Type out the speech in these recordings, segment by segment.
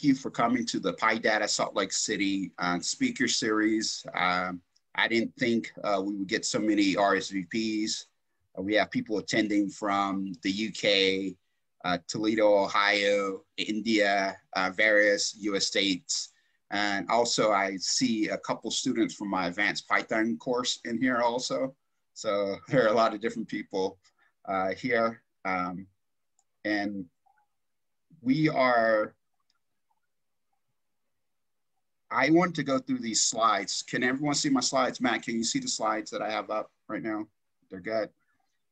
thank you for coming to the PyData Salt Lake City uh, speaker series. Um, I didn't think uh, we would get so many RSVPs. Uh, we have people attending from the UK, uh, Toledo, Ohio, India, uh, various US states. And also I see a couple students from my advanced Python course in here also. So there are a lot of different people uh, here. Um, and we are I want to go through these slides. Can everyone see my slides? Matt, can you see the slides that I have up right now? They're good.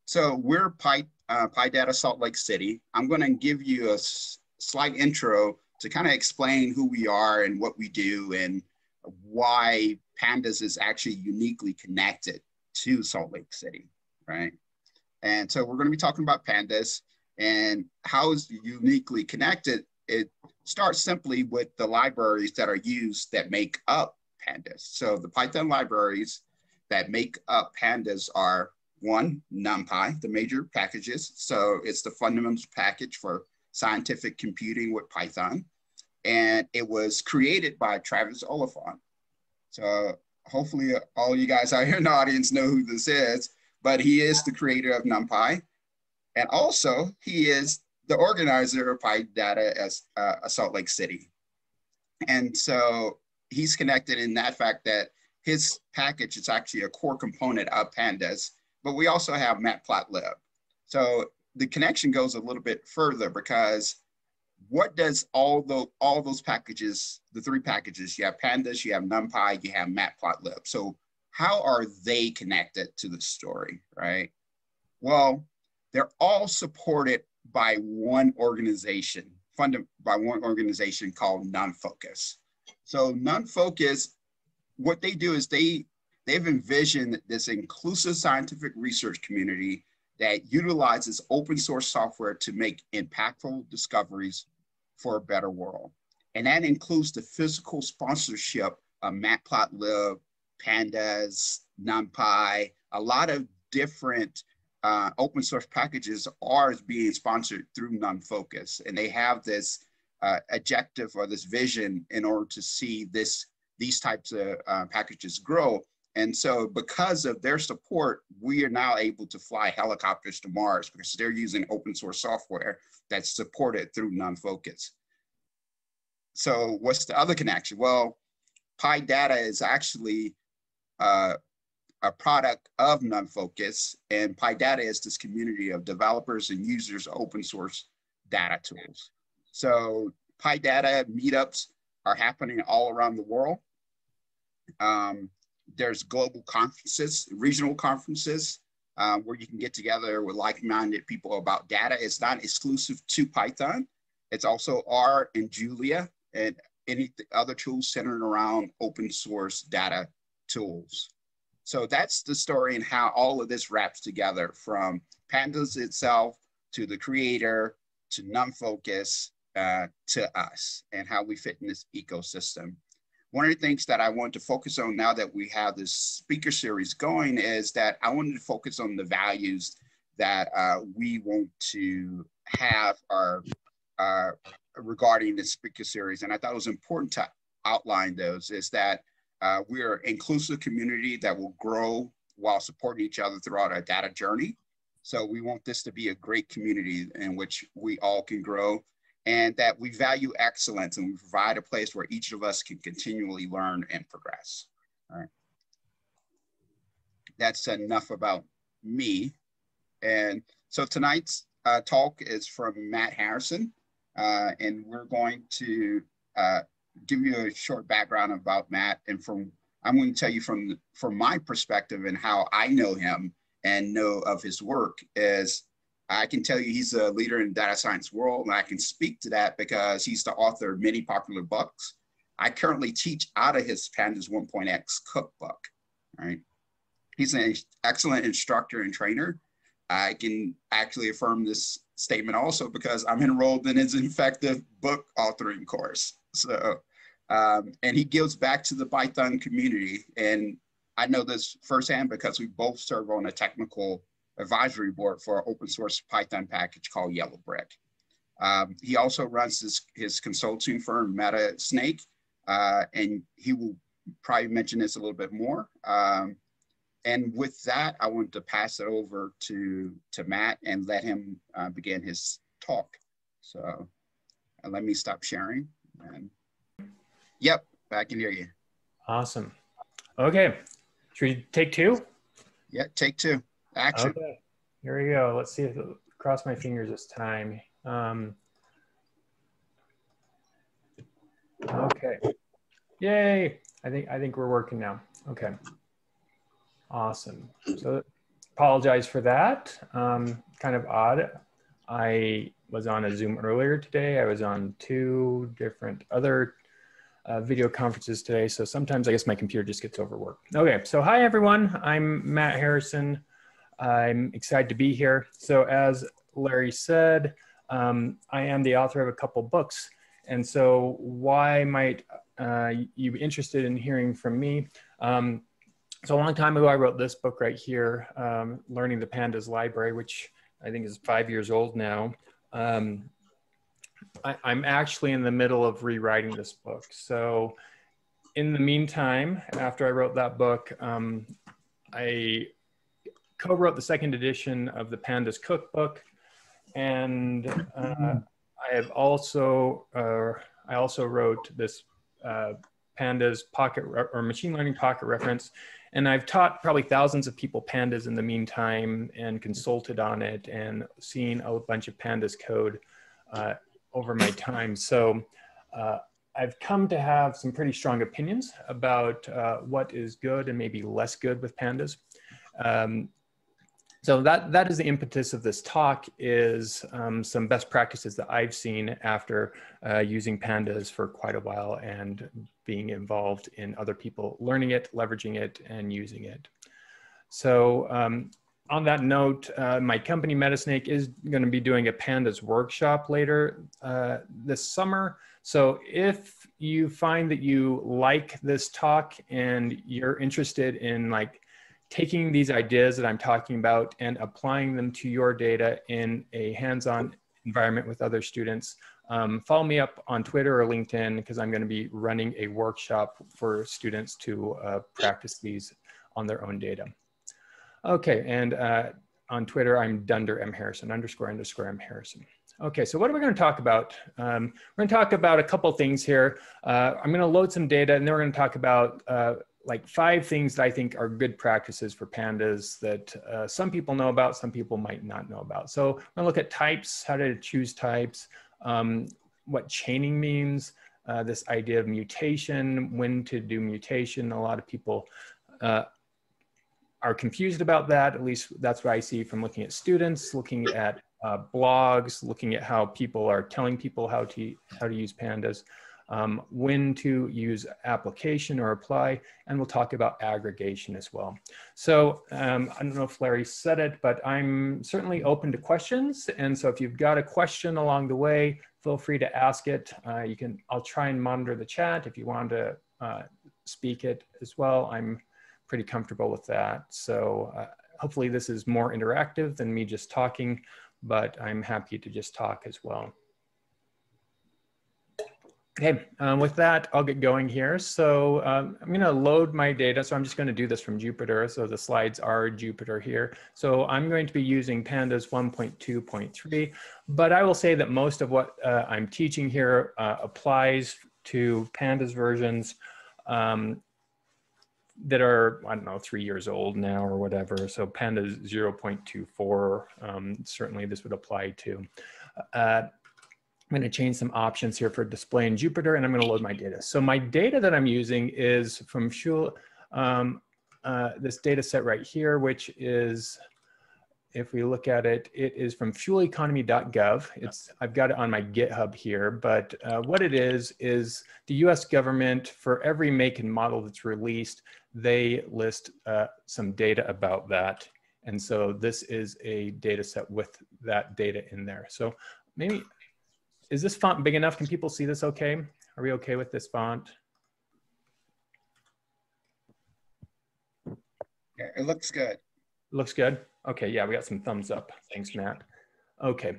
So we're Pi, uh, PyData Salt Lake City. I'm going to give you a slight intro to kind of explain who we are and what we do and why Pandas is actually uniquely connected to Salt Lake City, right? And so we're going to be talking about Pandas and how is uniquely connected. It starts simply with the libraries that are used that make up pandas. So the Python libraries that make up pandas are one, NumPy, the major packages. So it's the fundamentals package for scientific computing with Python. And it was created by Travis Oliphant. So hopefully all you guys out here in the audience know who this is, but he is the creator of NumPy. And also he is the organizer of PyData as uh, Salt Lake City. And so he's connected in that fact that his package is actually a core component of Pandas, but we also have Matplotlib. So the connection goes a little bit further because what does all the all those packages, the three packages, you have Pandas, you have NumPy, you have Matplotlib. So how are they connected to the story, right? Well, they're all supported by one organization, funded by one organization called NumFOCUS. So NumFOCUS, what they do is they they've envisioned this inclusive scientific research community that utilizes open source software to make impactful discoveries for a better world. And that includes the physical sponsorship of Matplotlib, Pandas, NumPy, a lot of different uh, open source packages are being sponsored through NumFOCUS, and they have this uh, objective or this vision in order to see this these types of uh, packages grow. And so, because of their support, we are now able to fly helicopters to Mars because they're using open source software that's supported through NumFOCUS. So, what's the other connection? Well, PyData is actually uh, a product of NumFOCUS, and PyData is this community of developers and users of open source data tools. So PyData meetups are happening all around the world. Um, there's global conferences, regional conferences, uh, where you can get together with like-minded people about data. It's not exclusive to Python. It's also R and Julia and any other tools centered around open source data tools. So that's the story and how all of this wraps together from Pandas itself to the creator to NumFOCUS uh, to us and how we fit in this ecosystem. One of the things that I want to focus on now that we have this speaker series going is that I wanted to focus on the values that uh, we want to have our, uh, regarding the speaker series. And I thought it was important to outline those is that uh, we're an inclusive community that will grow while supporting each other throughout our data journey. So we want this to be a great community in which we all can grow and that we value excellence and we provide a place where each of us can continually learn and progress. All right. That's enough about me. And so tonight's uh, talk is from Matt Harrison, uh, and we're going to uh, give you a short background about Matt, and from I'm going to tell you from from my perspective and how I know him and know of his work is I can tell you he's a leader in the data science world, and I can speak to that because he's the author of many popular books. I currently teach out of his Pandas 1.x cookbook. Right, he's an excellent instructor and trainer. I can actually affirm this statement also because I'm enrolled in his effective book authoring course. So, um, and he gives back to the Python community. And I know this firsthand because we both serve on a technical advisory board for an open source Python package called Yellowbrick. Um, he also runs his, his consulting firm, MetaSnake, uh, and he will probably mention this a little bit more. Um, and with that, I want to pass it over to, to Matt and let him uh, begin his talk. So uh, let me stop sharing. And yep, I can hear you. Awesome. Okay, should we take two? Yeah, take two. Action. Okay, here we go. Let's see if it cross my fingers this time. Um, okay. Yay. I think I think we're working now. Okay. Awesome. So apologize for that. Um, kind of odd. I was on a Zoom earlier today. I was on two different other uh, video conferences today. So sometimes I guess my computer just gets overworked. Okay, so hi everyone. I'm Matt Harrison. I'm excited to be here. So as Larry said, um, I am the author of a couple books. And so why might uh, you be interested in hearing from me? Um, so a long time ago, I wrote this book right here, um, Learning the Pandas Library, which I think is five years old now. Um, I, I'm actually in the middle of rewriting this book. So in the meantime, after I wrote that book, um, I co-wrote the second edition of the Pandas Cookbook, and uh, I have also uh, I also wrote this uh, Pandas pocket or machine learning pocket reference, and I've taught probably thousands of people pandas in the meantime and consulted on it and seen a bunch of pandas code uh, over my time. So uh, I've come to have some pretty strong opinions about uh, what is good and maybe less good with pandas. Um, so that, that is the impetus of this talk is um, some best practices that I've seen after uh, using pandas for quite a while and being involved in other people learning it, leveraging it, and using it. So um, on that note, uh, my company MetaSnake is going to be doing a pandas workshop later uh, this summer. So if you find that you like this talk and you're interested in like taking these ideas that I'm talking about and applying them to your data in a hands-on environment with other students, um, follow me up on Twitter or LinkedIn because I'm going to be running a workshop for students to uh, practice these on their own data. Okay, and uh, on Twitter, I'm Dunder M. Harrison, underscore underscore M. Harrison. Okay, so what are we going to talk about? Um, we're going to talk about a couple things here. Uh, I'm going to load some data, and then we're going to talk about uh, like five things that I think are good practices for pandas that uh, some people know about, some people might not know about. So I'm gonna look at types, how to choose types, um, what chaining means, uh, this idea of mutation, when to do mutation. A lot of people uh, are confused about that. At least that's what I see from looking at students, looking at uh, blogs, looking at how people are telling people how to, how to use pandas um, when to use application or apply, and we'll talk about aggregation as well. So um, I don't know if Larry said it, but I'm certainly open to questions. And so if you've got a question along the way, feel free to ask it. Uh, you can, I'll try and monitor the chat if you want to uh, speak it as well. I'm pretty comfortable with that. So uh, hopefully this is more interactive than me just talking, but I'm happy to just talk as well. Okay, um, with that, I'll get going here. So um, I'm going to load my data. So I'm just going to do this from Jupyter. So the slides are Jupyter here. So I'm going to be using Pandas 1.2.3, but I will say that most of what uh, I'm teaching here uh, applies to Pandas versions um, that are, I don't know, three years old now or whatever. So Pandas 0.24, um, certainly this would apply to. Uh, I'm going to change some options here for display in Jupyter and I'm going to load my data. So my data that I'm using is from Shul, um, uh, this data set right here, which is, if we look at it, it is from fueleconomy.gov. It's, I've got it on my GitHub here, but uh, what it is, is the US government, for every make and model that's released, they list uh, some data about that. And so this is a data set with that data in there. So maybe is this font big enough? Can people see this okay? Are we okay with this font? Yeah, it looks good. Looks good. Okay, yeah, we got some thumbs up. Thanks, Matt. Okay,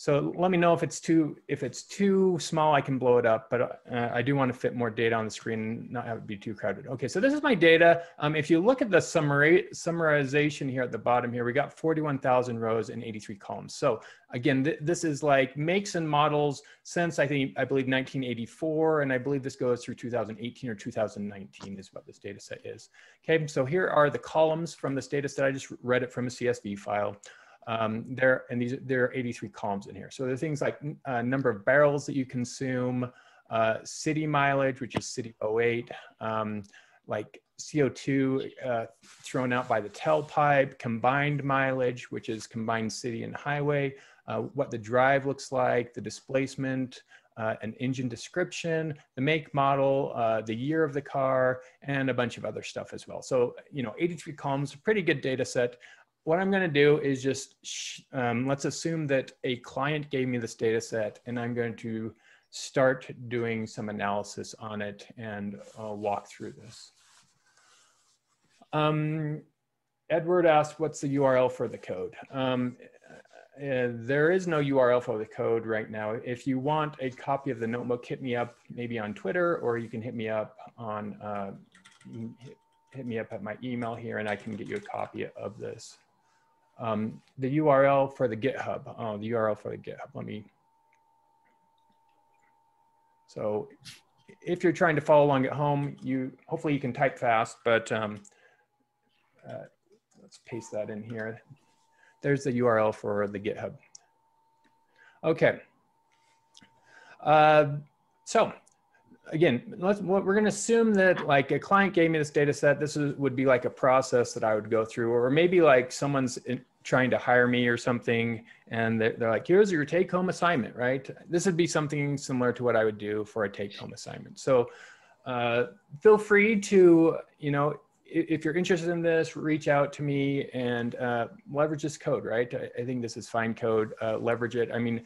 so let me know if it's too if it's too small, I can blow it up, but uh, I do want to fit more data on the screen, not have it be too crowded. Okay, so this is my data. Um, if you look at the summary summarization here at the bottom here, we got 41,000 rows and 83 columns. So again, th this is like makes and models since I think, I believe 1984, and I believe this goes through 2018 or 2019 is what this data set is. Okay, so here are the columns from this data set. I just read it from a CSV file. Um, there and these there are 83 columns in here. So there are things like uh, number of barrels that you consume, uh, city mileage, which is city 08, um, like CO2 uh, thrown out by the tailpipe, combined mileage, which is combined city and highway, uh, what the drive looks like, the displacement, uh, an engine description, the make model, uh, the year of the car, and a bunch of other stuff as well. So, you know, 83 columns, pretty good data set what I'm going to do is just, um, let's assume that a client gave me this data set and I'm going to start doing some analysis on it and uh, walk through this. Um, Edward asked, what's the URL for the code? Um, uh, there is no URL for the code right now. If you want a copy of the notebook, hit me up maybe on Twitter, or you can hit me up on, uh, hit me up at my email here and I can get you a copy of this um, the URL for the GitHub. Oh, the URL for the GitHub. Let me. So if you're trying to follow along at home, you hopefully you can type fast, but um, uh, let's paste that in here. There's the URL for the GitHub. Okay. Uh, so again, let's, we're going to assume that like a client gave me this data set. This is, would be like a process that I would go through, or maybe like someone's in, trying to hire me or something and they're, they're like here's your take home assignment right? This would be something similar to what i would do for a take home assignment. So uh, feel free to you know if you're interested in this reach out to me and uh, leverage this code right? I, I, think this is fine code uh, leverage it. I mean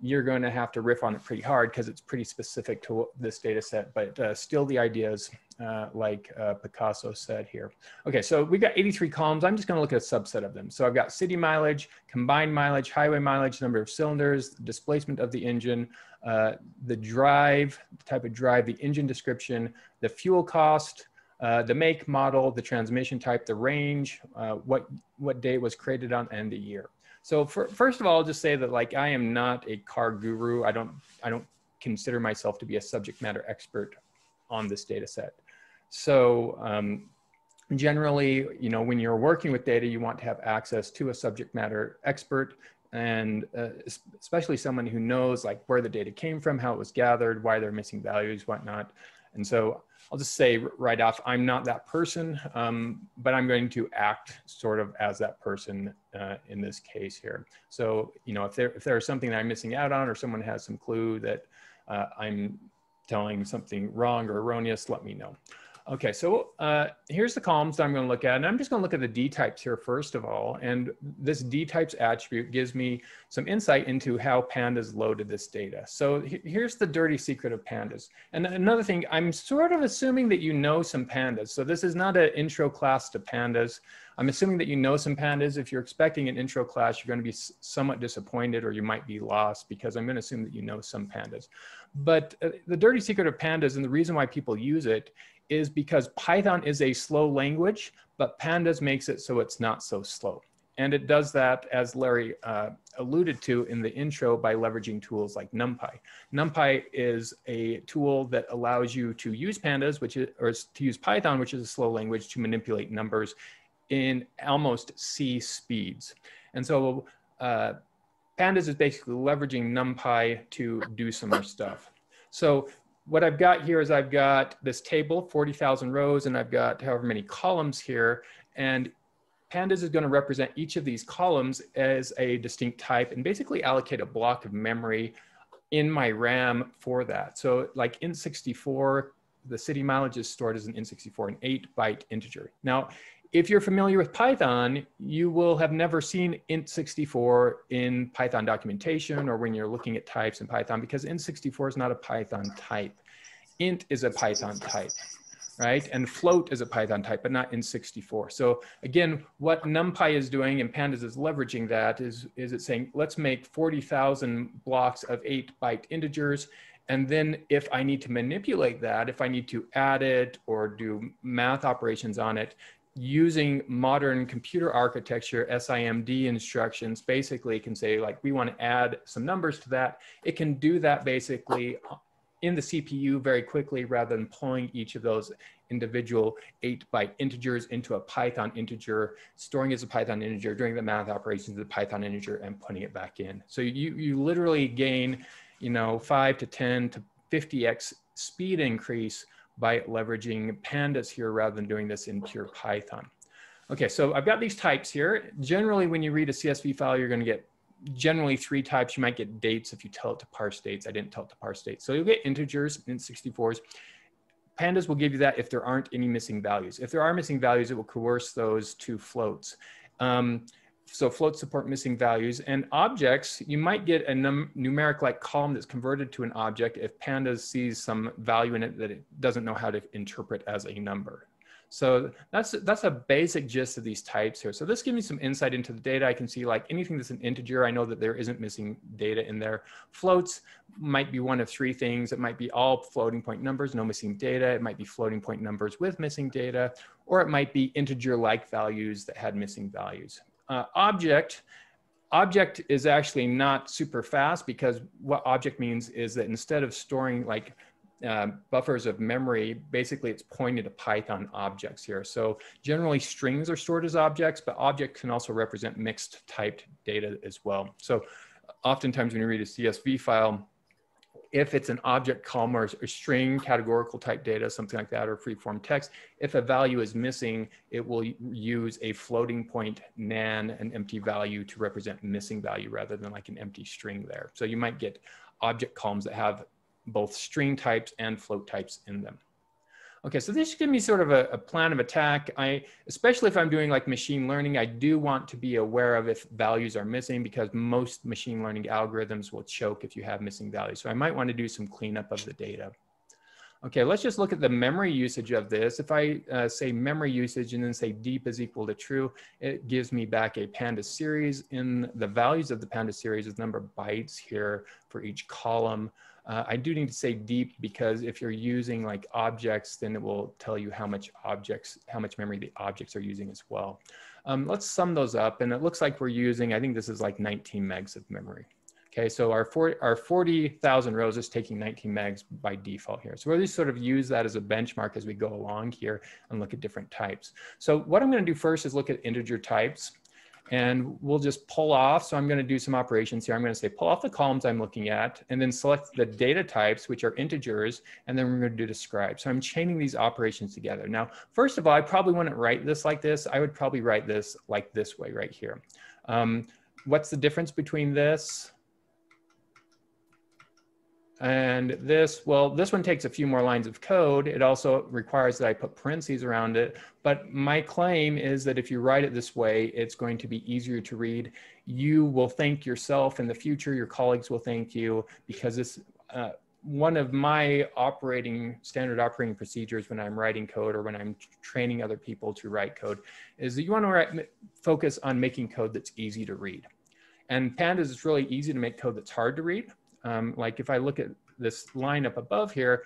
you're going to have to riff on it pretty hard because it's pretty specific to this data set, but uh, still the ideas uh, like uh, Picasso said here. Okay, so we've got 83 columns. I'm just going to look at a subset of them. So I've got city mileage, combined mileage, highway mileage, number of cylinders, displacement of the engine, uh, the drive, the type of drive, the engine description, the fuel cost, uh, the make, model, the transmission type, the range, uh, what, what day was created on, and the year. So for, first of all, I'll just say that like I am not a car guru. I don't I don't consider myself to be a subject matter expert on this data set. So um, generally, you know, when you're working with data, you want to have access to a subject matter expert and uh, especially someone who knows like where the data came from, how it was gathered, why they're missing values, whatnot. And so I'll just say right off, I'm not that person, um, but I'm going to act sort of as that person uh, in this case here. So, you know, if there if there's something that I'm missing out on or someone has some clue that uh, I'm telling something wrong or erroneous, let me know. Okay, so uh, here's the columns that I'm going to look at. And I'm just going to look at the dtypes here first of all. And this dtypes attribute gives me some insight into how pandas loaded this data. So here's the dirty secret of pandas. And another thing, I'm sort of assuming that you know some pandas. So this is not an intro class to pandas. I'm assuming that you know some pandas. If you're expecting an intro class, you're going to be somewhat disappointed or you might be lost because I'm going to assume that you know some pandas. But uh, the dirty secret of pandas and the reason why people use it is because Python is a slow language, but Pandas makes it so it's not so slow. And it does that, as Larry uh, alluded to in the intro, by leveraging tools like NumPy. NumPy is a tool that allows you to use Pandas, which is, or to use Python, which is a slow language, to manipulate numbers in almost C speeds. And so uh, Pandas is basically leveraging NumPy to do some more stuff. So what I've got here is I've got this table, 40,000 rows, and I've got however many columns here. And Pandas is going to represent each of these columns as a distinct type and basically allocate a block of memory in my RAM for that. So like in 64, the city mileage is stored as an int64, an eight byte integer. Now, if you're familiar with Python, you will have never seen int64 in Python documentation or when you're looking at types in Python because int64 is not a Python type. int is a Python type, right? And float is a Python type, but not int64. So again, what NumPy is doing and pandas is leveraging that is, is it saying, let's make 40,000 blocks of eight byte integers. And then if I need to manipulate that, if I need to add it or do math operations on it, using modern computer architecture SIMD instructions basically can say like we want to add some numbers to that. It can do that basically in the CPU very quickly rather than pulling each of those individual eight byte integers into a Python integer, storing as a Python integer, doing the math operations of the Python integer and putting it back in. So you, you literally gain, you know, five to 10 to 50x speed increase by leveraging pandas here rather than doing this in pure Python. Okay, so I've got these types here. Generally, when you read a CSV file, you're going to get generally three types. You might get dates if you tell it to parse dates. I didn't tell it to parse dates. So you'll get integers and 64s. Pandas will give you that if there aren't any missing values. If there are missing values, it will coerce those to floats. Um, so floats support missing values and objects, you might get a numeric like column that's converted to an object if pandas sees some value in it that it doesn't know how to interpret as a number. So that's, that's a basic gist of these types here. So this gives me some insight into the data. I can see like anything that's an integer, I know that there isn't missing data in there. Floats might be one of three things. It might be all floating point numbers, no missing data. It might be floating point numbers with missing data, or it might be integer-like values that had missing values uh, object, object is actually not super fast because what object means is that instead of storing like uh, buffers of memory, basically it's pointing to Python objects here. So generally strings are stored as objects, but objects can also represent mixed typed data as well. So oftentimes when you read a CSV file, if it's an object column or string categorical type data, something like that, or free-form text, if a value is missing, it will use a floating point nan, an empty value to represent missing value rather than like an empty string there. So you might get object columns that have both string types and float types in them. Okay, so this gives me sort of a, a, plan of attack. I, especially if I'm doing like machine learning, I do want to be aware of if values are missing because most machine learning algorithms will choke if you have missing values. So I might want to do some cleanup of the data. Okay, let's just look at the memory usage of this. If I uh, say memory usage and then say deep is equal to true, it gives me back a pandas series. In the values of the pandas series is number of bytes here for each column. Uh, I do need to say deep because if you're using like objects, then it will tell you how much objects, how much memory the objects are using as well. Um, let's sum those up. And it looks like we're using, I think this is like 19 megs of memory. Okay, so our, our 40,000 rows is taking 19 megs by default here. So we'll just sort of use that as a benchmark as we go along here and look at different types. So what I'm gonna do first is look at integer types and we'll just pull off. So I'm going to do some operations here. I'm going to say pull off the columns I'm looking at and then select the data types, which are integers, and then we're going to do describe. So I'm chaining these operations together. Now, first of all, I probably wouldn't write this like this. I would probably write this like this way right here. Um, what's the difference between this and this, well, this one takes a few more lines of code. It also requires that I put parentheses around it. But my claim is that if you write it this way, it's going to be easier to read. You will thank yourself in the future. Your colleagues will thank you because this, uh, one of my operating standard operating procedures when I'm writing code or when I'm training other people to write code is that you want to write, focus on making code that's easy to read. And pandas, is really easy to make code that's hard to read. Um, like if I look at this line up above here,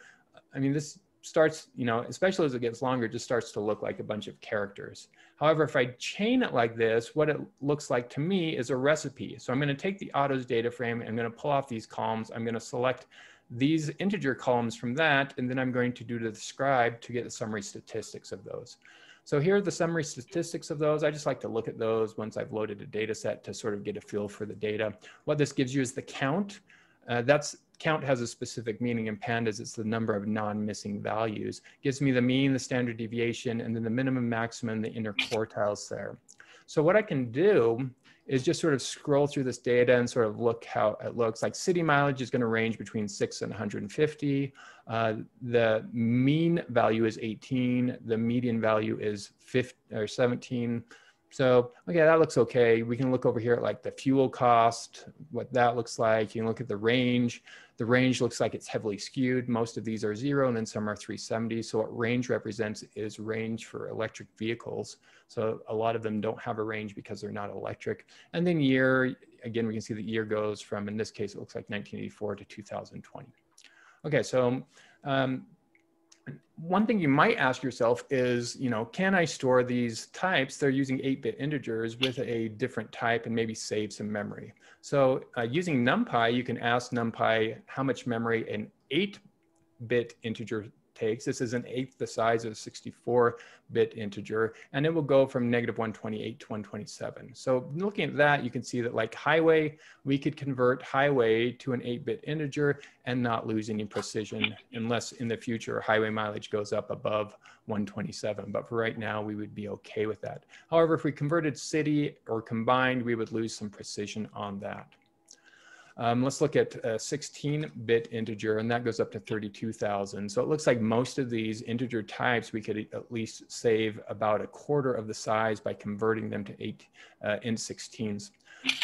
I mean, this starts, you know, especially as it gets longer, it just starts to look like a bunch of characters. However, if I chain it like this, what it looks like to me is a recipe. So I'm going to take the autos data frame, I'm going to pull off these columns, I'm going to select these integer columns from that, and then I'm going to do the describe to get the summary statistics of those. So here are the summary statistics of those. I just like to look at those once I've loaded a data set to sort of get a feel for the data. What this gives you is the count uh, that's count has a specific meaning in pandas. It's the number of non-missing values. Gives me the mean, the standard deviation, and then the minimum, maximum, the inner quartiles there. So what I can do is just sort of scroll through this data and sort of look how it looks. Like city mileage is going to range between 6 and 150. Uh, the mean value is 18. The median value is 15 or 17 So, okay, that looks okay. We can look over here at like the fuel cost, what that looks like. You can look at the range. The range looks like it's heavily skewed. Most of these are zero and then some are 370. So what range represents is range for electric vehicles. So a lot of them don't have a range because they're not electric. And then year, again, we can see the year goes from, in this case, it looks like 1984 to 2020. Okay, so um, one thing you might ask yourself is, you know, can I store these types? They're using 8-bit integers with a different type and maybe save some memory. So uh, using NumPy, you can ask NumPy how much memory an 8-bit integer takes. This is an eighth the size of a 64-bit integer, and it will go from negative 128 to 127. So looking at that, you can see that like highway, we could convert highway to an 8-bit integer and not lose any precision unless in the future highway mileage goes up above 127. But for right now, we would be okay with that. However, if we converted city or combined, we would lose some precision on that. Um, let's look at a 16-bit integer, and that goes up to 32,000. So it looks like most of these integer types, we could at least save about a quarter of the size by converting them to 8 uh, int 16s.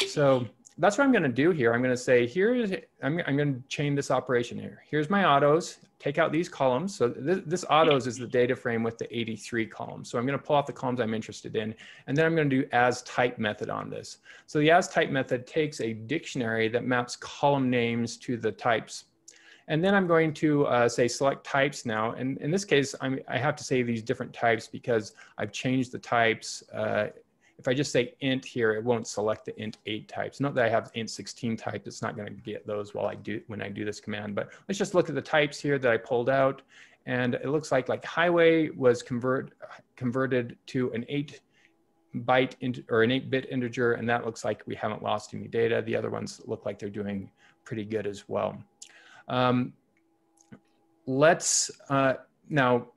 So that's what I'm going to do here. I'm going to say, here's, I'm, I'm going to chain this operation here. Here's my autos take out these columns. So this, autos is the data frame with the 83 columns. So I'm going to pull out the columns I'm interested in, and then I'm going to do as type method on this. So the as type method takes a dictionary that maps column names to the types. And then I'm going to uh, say select types now. And in this case, I'm, I have to say these different types because I've changed the types uh, if I just say int here, it won't select the int eight types. Not that I have int 16 type, it's not gonna get those while I do, when I do this command, but let's just look at the types here that I pulled out. And it looks like like highway was convert, converted to an eight byte into, or an eight bit integer. And that looks like we haven't lost any data. The other ones look like they're doing pretty good as well. Um, let's, uh, now,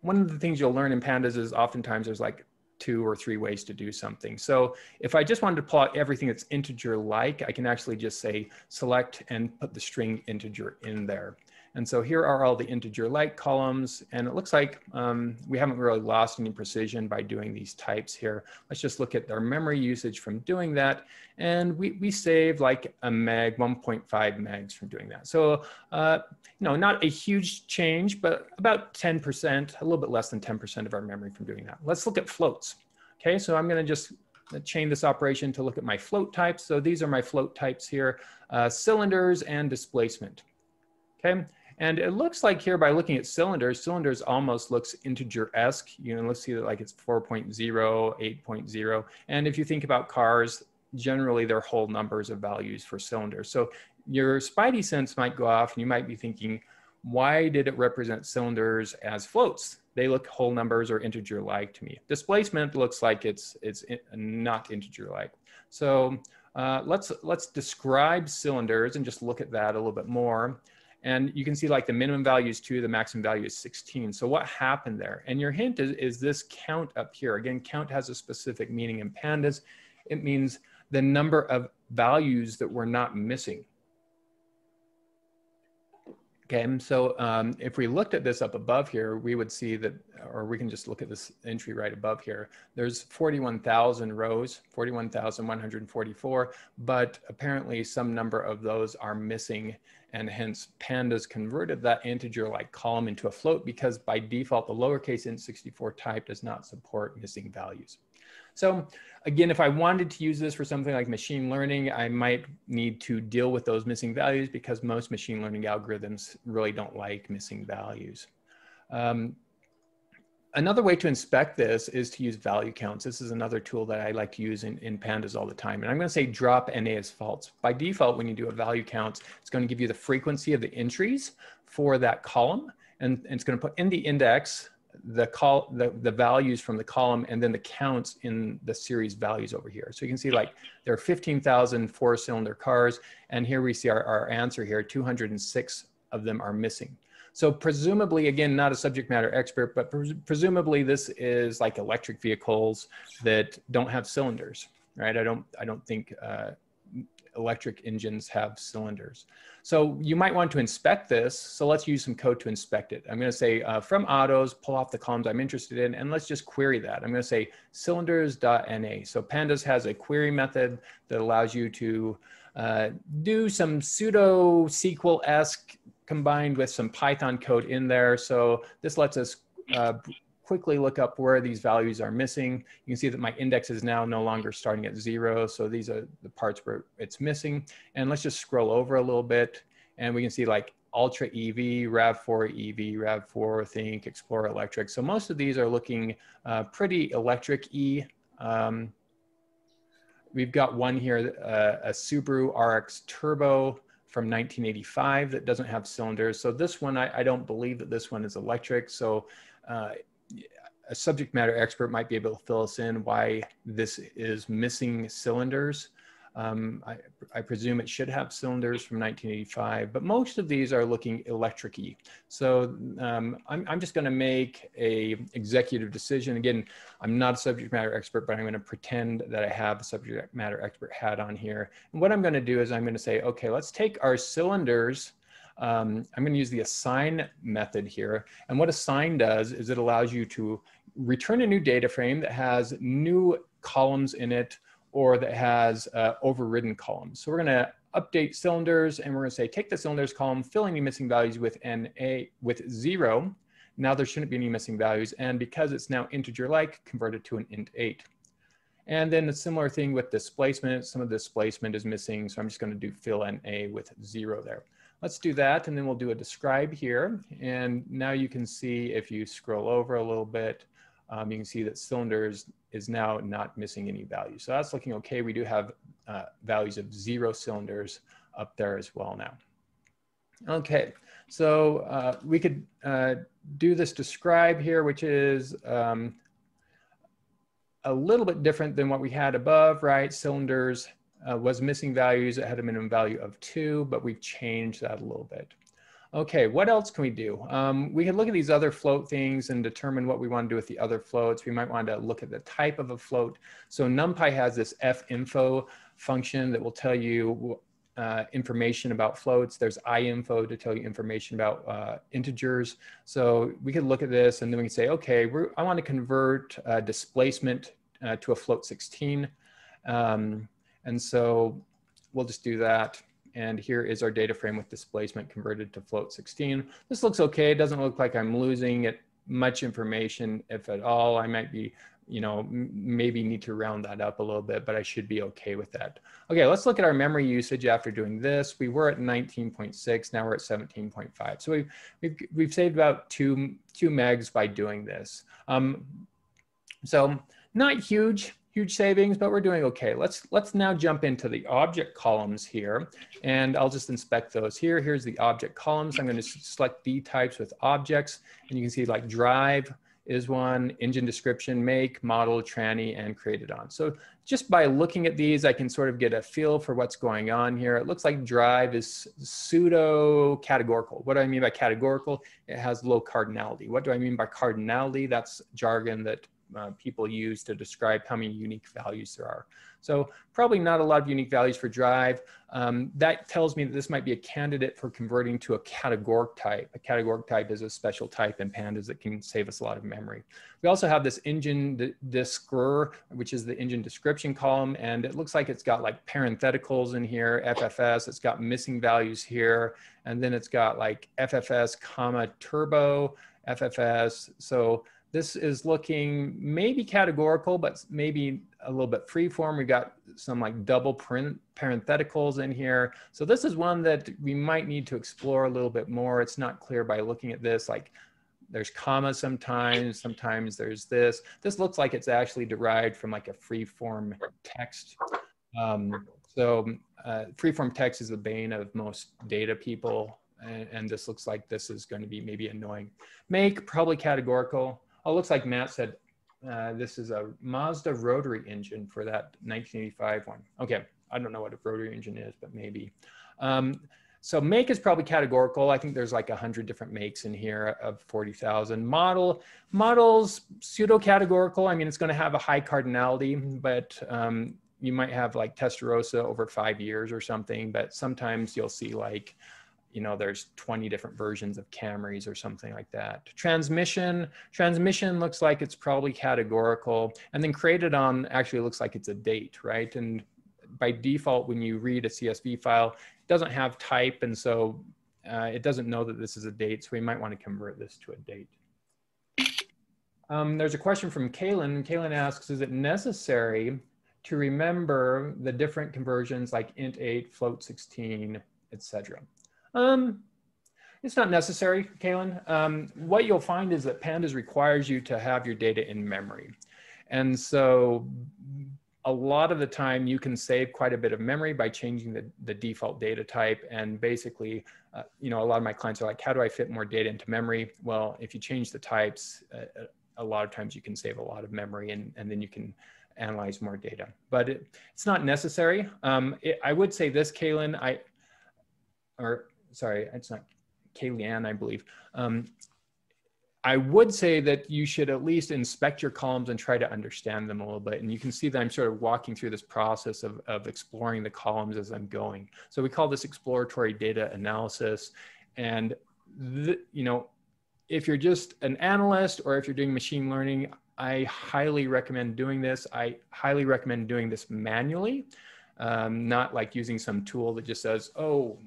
one of the things you'll learn in pandas is oftentimes there's like two or three ways to do something. So if I just wanted to plot everything that's integer like, I can actually just say select and put the string integer in there. And so here are all the integer like columns. And it looks like um, we haven't really lost any precision by doing these types here. Let's just look at our memory usage from doing that. And we, we save like a meg, 1.5 megs from doing that. So, uh, you know, not a huge change, but about 10%, a little bit less than 10% of our memory from doing that. Let's look at floats. Okay, so I'm gonna just chain this operation to look at my float types. So these are my float types here, uh, cylinders and displacement. Okay, and it looks like here by looking at cylinders, cylinders almost looks integer-esque. You know, let's see that like it's 4.0, 8.0. And if you think about cars, generally they're whole numbers of values for cylinders. So your spidey sense might go off and you might be thinking, why did it represent cylinders as floats? They look whole numbers or integer-like to me. Displacement looks like it's, it's not integer-like. So uh, let's, let's describe cylinders and just look at that a little bit more. And you can see like the minimum value is two, the maximum value is 16. So what happened there? And your hint is, is this count up here. Again, count has a specific meaning in pandas. It means the number of values that we're not missing. Okay, so um, if we looked at this up above here, we would see that, or we can just look at this entry right above here. There's 41,000 rows, 41,144, but apparently some number of those are missing and hence pandas converted that integer like column into a float because by default, the lowercase int64 type does not support missing values. So again, if I wanted to use this for something like machine learning, I might need to deal with those missing values because most machine learning algorithms really don't like missing values. Um, another way to inspect this is to use value counts. This is another tool that I like to use in, in pandas all the time. And I'm going to say drop NA as false. By default, when you do a value count, it's going to give you the frequency of the entries for that column. And, and it's going to put in the index the call the, the values from the column and then the counts in the series values over here. So you can see like there are 15,000 four cylinder cars. And here we see our, our answer here, 206 of them are missing. So presumably, again, not a subject matter expert, but pres presumably this is like electric vehicles that don't have cylinders, right? I don't, I don't think uh, electric engines have cylinders. So you might want to inspect this. So let's use some code to inspect it. I'm going to say uh, from autos, pull off the columns I'm interested in, and let's just query that. I'm going to say cylinders.na. So pandas has a query method that allows you to uh, do some pseudo SQL-esque combined with some Python code in there. So this lets us uh, quickly look up where these values are missing. You can see that my index is now no longer starting at zero. So these are the parts where it's missing. And let's just scroll over a little bit and we can see like Ultra EV, RAV4 EV, RAV4 Think, Explorer Electric. So most of these are looking uh, pretty electric E. Um, we've got one here, uh, a Subaru RX Turbo from 1985 that doesn't have cylinders. So this one, I, I don't believe that this one is electric. So uh, a subject matter expert might be able to fill us in why this is missing cylinders. Um, I, I, presume it should have cylinders from 1985, but most of these are looking electric-y. So um, I'm, I'm, just gonna make a executive decision. Again, I'm not a subject matter expert, but I'm gonna pretend that I have a subject matter expert hat on here. And what I'm gonna do is I'm gonna say, okay, let's take our cylinders um, I'm going to use the assign method here. And what assign does is it allows you to return a new data frame that has new columns in it or that has uh, overridden columns. So we're going to update cylinders and we're going to say take the cylinders column, fill any missing values with NA with zero. Now there shouldn't be any missing values. And because it's now integer like, convert it to an int eight. And then a similar thing with displacement. Some of the displacement is missing. So I'm just going to do fill NA with zero there. Let's do that and then we'll do a describe here. And now you can see if you scroll over a little bit, um, you can see that cylinders is now not missing any values. So that's looking okay. We do have uh, values of zero cylinders up there as well now. Okay, so uh, we could uh, do this describe here, which is um, a little bit different than what we had above, right? Cylinders uh, was missing values. It had a minimum value of two, but we've changed that a little bit. Okay, what else can we do? Um, we can look at these other float things and determine what we want to do with the other floats. We might want to look at the type of a float. So NumPy has this finfo function that will tell you uh, information about floats. There's iinfo to tell you information about uh, integers. So we could look at this and then we can say, okay, I want to convert uh, displacement uh, to a float 16. Um, and so we'll just do that. And here is our data frame with displacement converted to float 16. This looks okay. It doesn't look like I'm losing it much information, if at all. I might be, you know, maybe need to round that up a little bit, but I should be okay with that. Okay, let's look at our memory usage after doing this. We were at 19.6, now we're at 17.5. So we've, we've, we've saved about two, two megs by doing this. Um, so not huge, huge savings, but we're doing okay. Let's, let's now jump into the object columns here, and I'll just inspect those here. Here's the object columns. I'm going to select dtypes with objects, and you can see like drive is one, engine description, make, model, tranny, and created on. So just by looking at these, I can sort of get a feel for what's going on here. It looks like drive is pseudo categorical. What do I mean by categorical? It has low cardinality. What do I mean by cardinality? That's jargon that uh, people use to describe how many unique values there are. So probably not a lot of unique values for drive. Um, that tells me that this might be a candidate for converting to a categoric type. A categoric type is a special type in pandas that can save us a lot of memory. We also have this engine descr, which is the engine description column, and it looks like it's got like parentheticals in here, FFS, it's got missing values here, and then it's got like FFS comma turbo, FFS. So this is looking maybe categorical, but maybe a little bit free form. We've got some like double print parentheticals in here. So this is one that we might need to explore a little bit more. It's not clear by looking at this, like there's commas sometimes, sometimes there's this. This looks like it's actually derived from like a free form text. Um, so uh, free form text is the bane of most data people. And, and this looks like this is going to be maybe annoying. Make probably categorical. Oh, looks like Matt said uh, this is a Mazda rotary engine for that 1985 one. Okay, I don't know what a rotary engine is, but maybe. Um, so make is probably categorical. I think there's like a 100 different makes in here of 40,000. Model, models pseudo-categorical. I mean, it's going to have a high cardinality, but um, you might have like Testarossa over five years or something, but sometimes you'll see like, you know, there's 20 different versions of Camrys or something like that. Transmission, transmission looks like it's probably categorical and then created on actually looks like it's a date, right? And by default, when you read a CSV file, it doesn't have type. And so uh, it doesn't know that this is a date. So we might want to convert this to a date. Um, there's a question from Kaylin. Kaylin asks, is it necessary to remember the different conversions like int 8, float 16, etc.? Um, it's not necessary, Kaylin. Um, what you'll find is that Pandas requires you to have your data in memory. And so a lot of the time you can save quite a bit of memory by changing the, the default data type. And basically, uh, you know, a lot of my clients are like, how do I fit more data into memory? Well, if you change the types, uh, a lot of times you can save a lot of memory and, and then you can analyze more data. But it, it's not necessary. Um, it, I would say this, Kaylin, I, or sorry, it's not Kayleigh I believe. Um, I would say that you should at least inspect your columns and try to understand them a little bit. And you can see that I'm sort of walking through this process of, of exploring the columns as I'm going. So we call this exploratory data analysis. And, the, you know, if you're just an analyst or if you're doing machine learning, I highly recommend doing this. I highly recommend doing this manually, um, not like using some tool that just says, oh,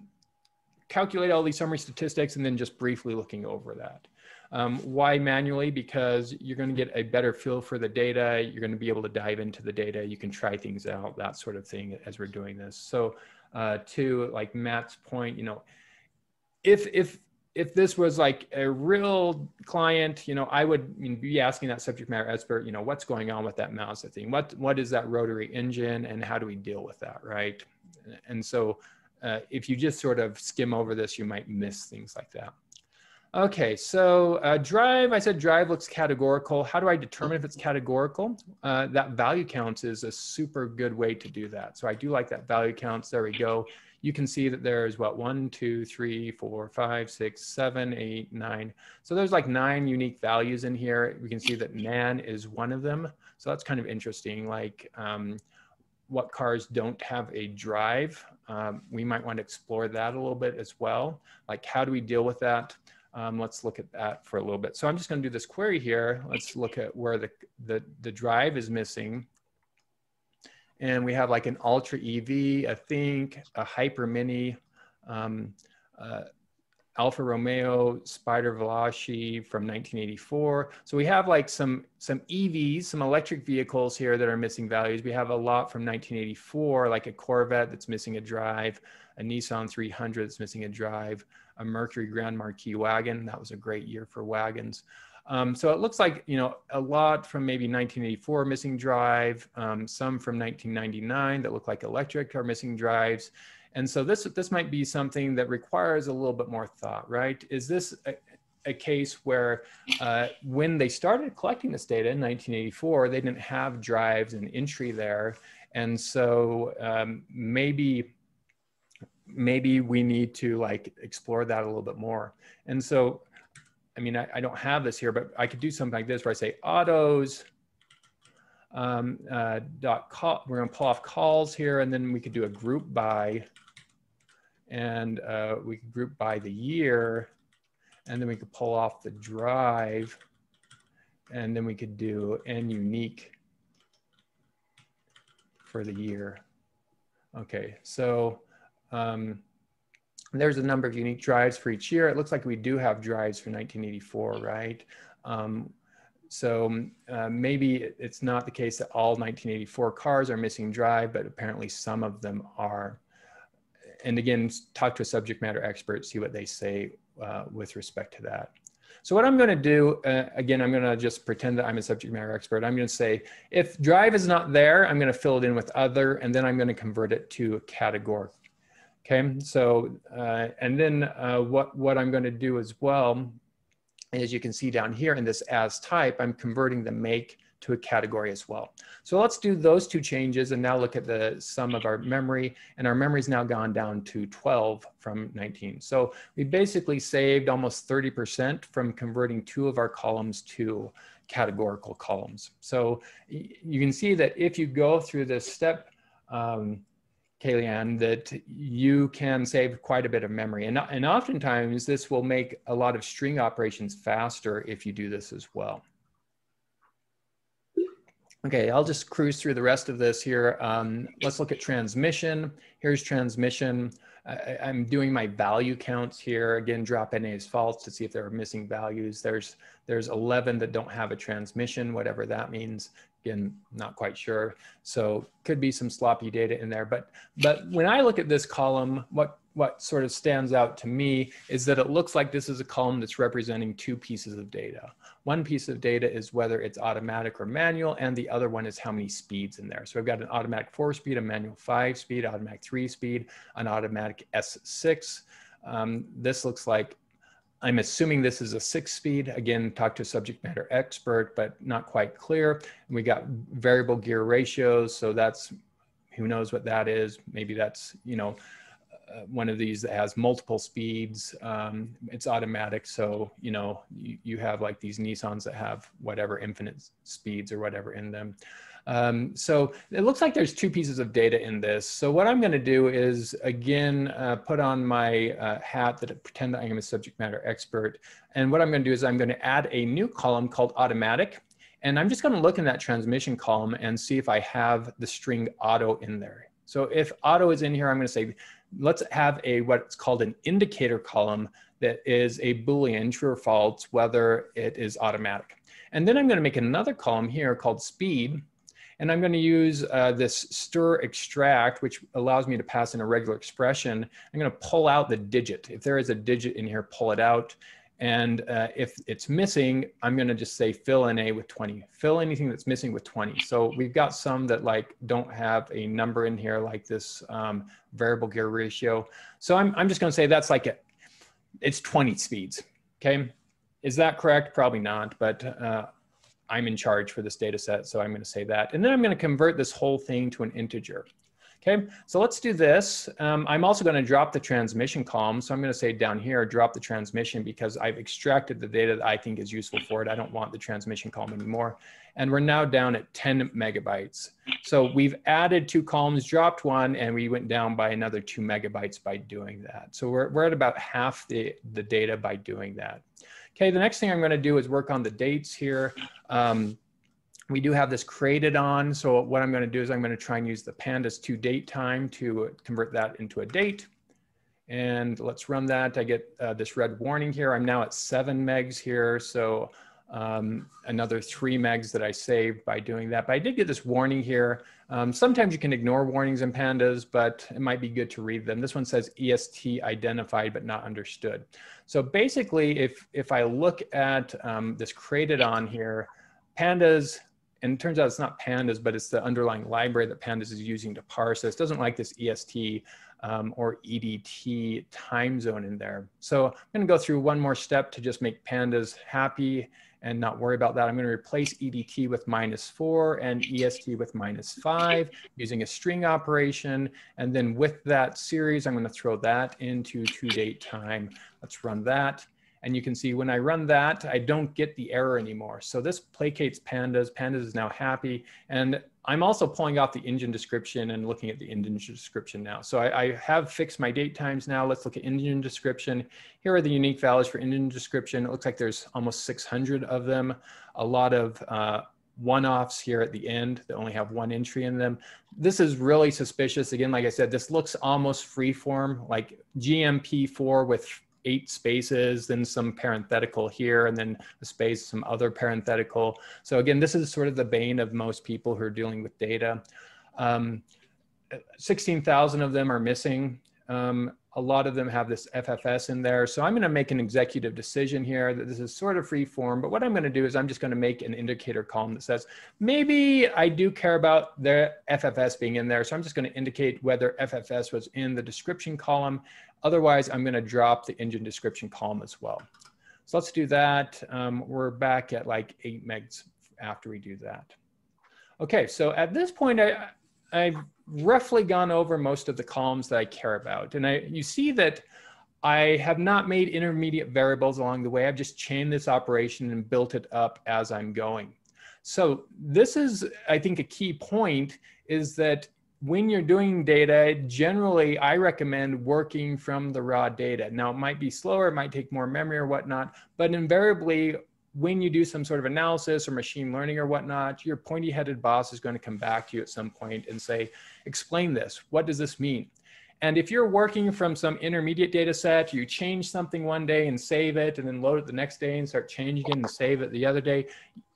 calculate all these summary statistics and then just briefly looking over that. Um, why manually? Because you're going to get a better feel for the data. You're going to be able to dive into the data. You can try things out, that sort of thing as we're doing this. So uh, to like Matt's point, you know, if, if if this was like a real client, you know, I would be asking that subject matter expert, you know, what's going on with that mouse thing? What what is that rotary engine, and how do we deal with that, right? And so, uh, if you just sort of skim over this, you might miss things like that. Okay, so uh, drive, I said drive looks categorical. How do I determine if it's categorical? Uh, that value counts is a super good way to do that. So I do like that value counts. There we go you can see that there's what, one, two, three, four, five, six, seven, eight, nine. So there's like nine unique values in here. We can see that NAN is one of them. So that's kind of interesting. Like um, what cars don't have a drive. Um, we might want to explore that a little bit as well. Like how do we deal with that? Um, let's look at that for a little bit. So I'm just going to do this query here. Let's look at where the, the, the drive is missing. And we have like an Ultra EV, a Think, a Hyper Mini, um, uh, Alfa Romeo Spider Veloce from 1984. So we have like some some EVs, some electric vehicles here that are missing values. We have a lot from 1984, like a Corvette that's missing a drive, a Nissan 300 that's missing a drive, a Mercury Grand Marquis wagon. That was a great year for wagons. Um, so it looks like, you know, a lot from maybe 1984 missing drive, um, some from 1999 that look like electric are missing drives. And so this, this might be something that requires a little bit more thought, right? Is this a, a case where uh, when they started collecting this data in 1984, they didn't have drives and entry there. And so um, maybe maybe we need to like explore that a little bit more. And so I mean, I, I, don't have this here, but I could do something like this where I say autos um, uh, dot call. We're going to pull off calls here, and then we could do a group by, and uh, we could group by the year, and then we could pull off the drive, and then we could do n unique for the year. Okay, so um, there's a number of unique drives for each year. It looks like we do have drives for 1984, right? Um, so uh, maybe it's not the case that all 1984 cars are missing drive, but apparently some of them are. And again, talk to a subject matter expert, see what they say uh, with respect to that. So what I'm going to do, uh, again, I'm going to just pretend that I'm a subject matter expert. I'm going to say, if drive is not there, I'm going to fill it in with other, and then I'm going to convert it to a category Okay, so, uh, and then uh, what, what I'm gonna do as well, as you can see down here in this as type, I'm converting the make to a category as well. So let's do those two changes and now look at the sum of our memory and our memory's now gone down to 12 from 19. So we basically saved almost 30% from converting two of our columns to categorical columns. So you can see that if you go through this step um, Kalian, that you can save quite a bit of memory. And, and oftentimes this will make a lot of string operations faster if you do this as well. Okay, I'll just cruise through the rest of this here. Um, let's look at transmission. Here's transmission. I, am doing my value counts here. Again, drop NA as false to see if there are missing values. There's, there's 11 that don't have a transmission, whatever that means. Again, not quite sure. So could be some sloppy data in there. But, but when I look at this column, what, what sort of stands out to me is that it looks like this is a column that's representing two pieces of data. One piece of data is whether it's automatic or manual, and the other one is how many speeds in there. So I've got an automatic four speed, a manual five speed, automatic three speed, an automatic S6. Um, this looks like I'm assuming this is a six speed. Again, talk to a subject matter expert, but not quite clear. And we got variable gear ratios. So that's, who knows what that is. Maybe that's, you know, uh, one of these that has multiple speeds. Um, it's automatic. So, you know, you, you have like these Nissans that have whatever infinite speeds or whatever in them. Um, so it looks like there's two pieces of data in this. So what I'm going to do is, again, uh, put on my uh, hat that pretend that I am a subject matter expert. And what I'm going to do is I'm going to add a new column called automatic. And I'm just going to look in that transmission column and see if I have the string auto in there. So if auto is in here, I'm going to say, let's have a what's called an indicator column that is a Boolean, true or false, whether it is automatic. And then I'm going to make another column here called speed. And I'm going to use uh, this stir extract, which allows me to pass in a regular expression. I'm going to pull out the digit. If there is a digit in here, pull it out. And uh, if it's missing, I'm going to just say fill in A with 20. Fill anything that's missing with 20. So we've got some that like don't have a number in here like this um, variable gear ratio. So I'm, I'm just going to say that's like a, it's 20 speeds. Okay. Is that correct? Probably not, but uh, I'm in charge for this data set, so I'm going to say that. And then I'm going to convert this whole thing to an integer. Okay, so let's do this. Um, I'm also going to drop the transmission column. So I'm going to say down here, drop the transmission because I've extracted the data that I think is useful for it. I don't want the transmission column anymore. And we're now down at 10 megabytes. So we've added two columns, dropped one, and we went down by another two megabytes by doing that. So we're, we're at about half the, the data by doing that. Okay, the next thing I'm going to do is work on the dates here. Um, we do have this created on. So what I'm going to do is I'm going to try and use the pandas to date time to convert that into a date. And let's run that. I get uh, this red warning here. I'm now at seven megs here. So um, another three megs that I saved by doing that. But I did get this warning here. Um, sometimes you can ignore warnings in pandas, but it might be good to read them. This one says EST identified but not understood. So basically, if, if I look at um, this created on here, pandas, and it turns out it's not pandas, but it's the underlying library that pandas is using to parse this. Doesn't like this EST um, or EDT time zone in there. So I'm going to go through one more step to just make pandas happy and not worry about that. I'm going to replace EDT with minus four and EST with minus five using a string operation. And then with that series, I'm going to throw that into to date time. Let's run that. And you can see when I run that, I don't get the error anymore. So this placates pandas. Pandas is now happy. And I'm also pulling off the engine description and looking at the engine description now. So I, I, have fixed my date times now. Let's look at engine description. Here are the unique values for engine description. It looks like there's almost 600 of them. A lot of uh, one-offs here at the end that only have one entry in them. This is really suspicious. Again, like I said, this looks almost free-form, like GMP4 with eight spaces, then some parenthetical here, and then a space, some other parenthetical. So again, this is sort of the bane of most people who are dealing with data. Um, 16,000 of them are missing. Um, a lot of them have this FFS in there. So I'm going to make an executive decision here that this is sort of free form. But what I'm going to do is I'm just going to make an indicator column that says, maybe I do care about the FFS being in there. So I'm just going to indicate whether FFS was in the description column. Otherwise, I'm going to drop the engine description column as well. So let's do that. Um, we're back at like eight megs after we do that. Okay, so at this point, I, I've roughly gone over most of the columns that I care about. And I, you see that I have not made intermediate variables along the way. I've just chained this operation and built it up as I'm going. So this is, I think, a key point is that when you're doing data, generally I recommend working from the raw data. Now it might be slower, it might take more memory or whatnot, but invariably when you do some sort of analysis or machine learning or whatnot, your pointy headed boss is going to come back to you at some point and say, explain this. What does this mean? And if you're working from some intermediate data set, you change something one day and save it and then load it the next day and start changing it and save it the other day,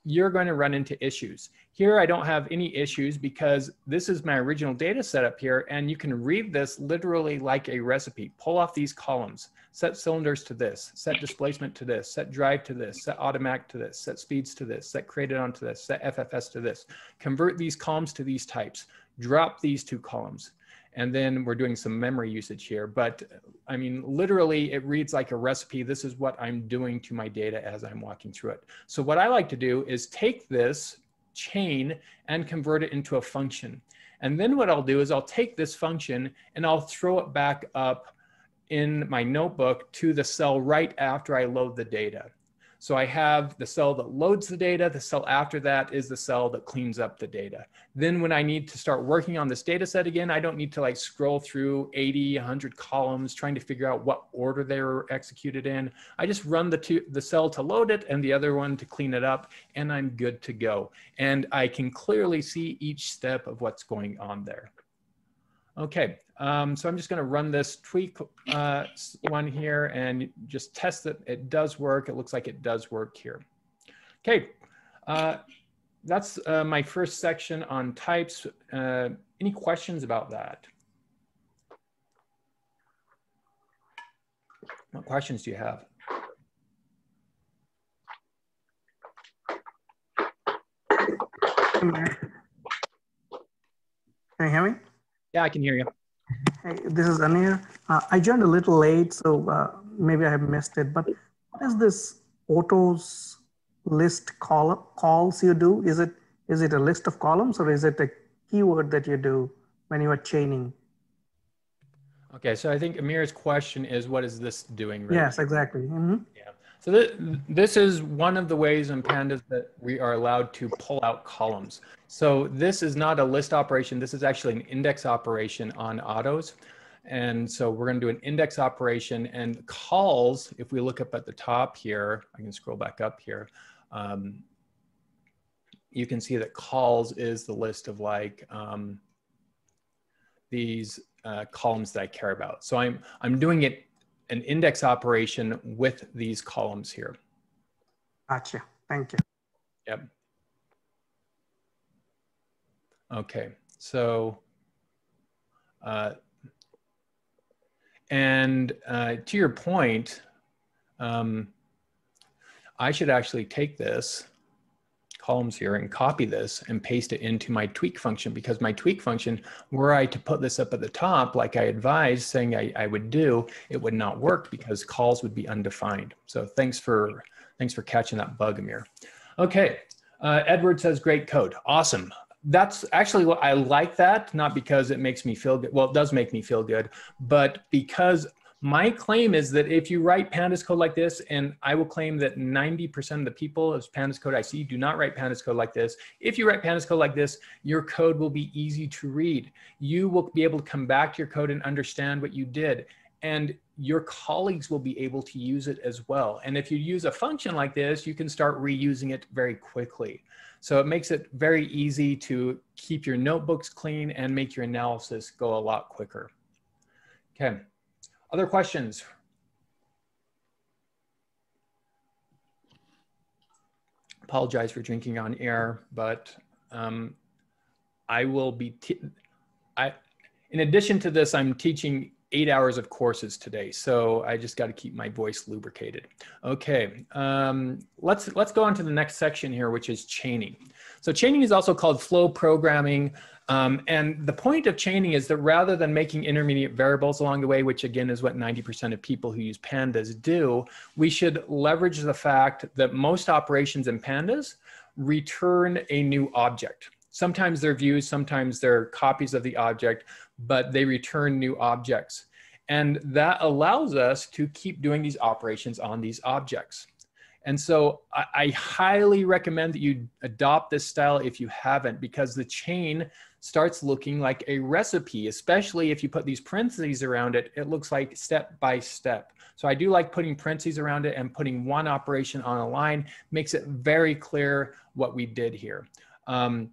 you're going to run into issues. Here, I don't have any issues because this is my original data set up here and you can read this literally like a recipe. Pull off these columns, set cylinders to this, set displacement to this, set drive to this, set automatic to this, set speeds to this, set created onto this, set FFS to this. Convert these columns to these types, drop these two columns and then we're doing some memory usage here. But I mean, literally it reads like a recipe. This is what I'm doing to my data as I'm walking through it. So what I like to do is take this chain and convert it into a function. And then what I'll do is I'll take this function and I'll throw it back up in my notebook to the cell right after I load the data. So I have the cell that loads the data. The cell after that is the cell that cleans up the data. Then when I need to start working on this data set again, I don't need to like scroll through 80, 100 columns trying to figure out what order they were executed in. I just run the, two, the cell to load it and the other one to clean it up and I'm good to go. And I can clearly see each step of what's going on there. Okay, um, so I'm just going to run this tweak uh, one here and just test that it does work. It looks like it does work here. Okay, uh, that's uh, my first section on types. Uh, any questions about that? What questions do you have? Can you hear me? Yeah, I can hear you. Hey, this is Anir. Uh, I joined a little late, so uh, maybe I have missed it. But what is this autos list call calls you do? Is it is it a list of columns or is it a keyword that you do when you are chaining? Okay, so I think Amir's question is, what is this doing? Right yes, exactly. Mm -hmm. Yeah. So th this is one of the ways in pandas that we are allowed to pull out columns. So this is not a list operation. This is actually an index operation on autos. And so we're going to do an index operation and calls, if we look up at the top here, I can scroll back up here. Um, you can see that calls is the list of like um, these uh, columns that I care about. So I'm, I'm doing it an index operation with these columns here. Gotcha. Thank you. Yep. Okay. So, uh, and uh, to your point, um, I should actually take this columns here and copy this and paste it into my tweak function because my tweak function, were I to put this up at the top like I advised saying I, I would do, it would not work because calls would be undefined. So thanks for, thanks for catching that bug, Amir. Okay, uh, Edward says great code. Awesome. That's actually what I like that, not because it makes me feel good. Well, it does make me feel good, but because my claim is that if you write pandas code like this, and I will claim that 90% of the people of pandas code I see do not write pandas code like this. If you write pandas code like this, your code will be easy to read. You will be able to come back to your code and understand what you did. And your colleagues will be able to use it as well. And if you use a function like this, you can start reusing it very quickly. So it makes it very easy to keep your notebooks clean and make your analysis go a lot quicker. Okay. Other questions? Apologize for drinking on air, but um, I will be, I, in addition to this, I'm teaching eight hours of courses today, so I just got to keep my voice lubricated. Okay, um, let's let's go on to the next section here, which is chaining. So chaining is also called flow programming. Um, and the point of chaining is that rather than making intermediate variables along the way, which again is what 90% of people who use pandas do, we should leverage the fact that most operations in pandas return a new object. Sometimes they're views, sometimes they're copies of the object, but they return new objects. And that allows us to keep doing these operations on these objects. And so I, I, highly recommend that you adopt this style if you haven't, because the chain starts looking like a recipe, especially if you put these parentheses around it, it looks like step by step. So I do like putting parentheses around it and putting one operation on a line, makes it very clear what we did here. Um,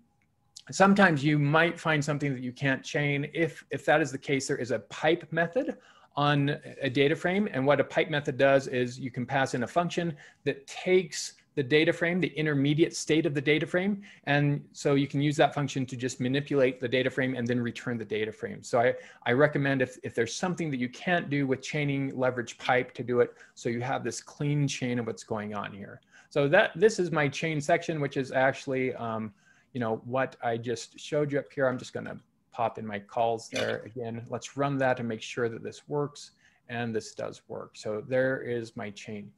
sometimes you might find something that you can't chain. If, if that is the case, there is a pipe method on a data frame. And what a pipe method does is you can pass in a function that takes the data frame, the intermediate state of the data frame. And so you can use that function to just manipulate the data frame and then return the data frame. So I, I recommend if, if there's something that you can't do with chaining leverage pipe to do it, so you have this clean chain of what's going on here. So that this is my chain section, which is actually, um, you know, what I just showed you up here. I'm just gonna pop in my calls there again. Let's run that and make sure that this works and this does work. So there is my chain.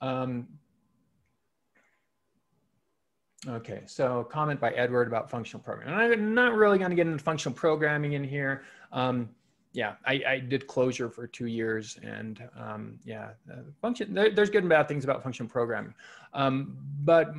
Um, Okay, so comment by Edward about functional programming. I'm not really going to get into functional programming in here. Um, yeah, I, I, did Clojure for two years, and um, yeah, uh, function. There, there's good and bad things about functional programming, um, but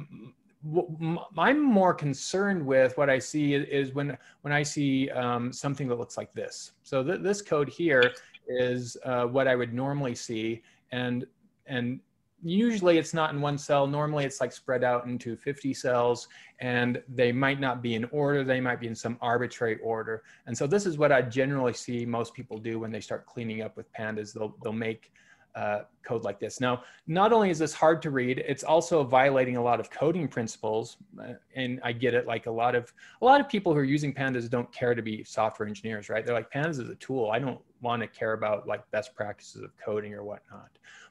I'm more concerned with what I see is when when I see um, something that looks like this. So th this code here is uh, what I would normally see, and and usually it's not in one cell. Normally it's like spread out into 50 cells and they might not be in order. They might be in some arbitrary order. And so this is what I generally see most people do when they start cleaning up with pandas. They'll, they'll make uh, code like this. Now, not only is this hard to read, it's also violating a lot of coding principles. Uh, and I get it. Like a lot of a lot of people who are using pandas don't care to be software engineers, right? They're like pandas is a tool. I don't want to care about like best practices of coding or whatnot.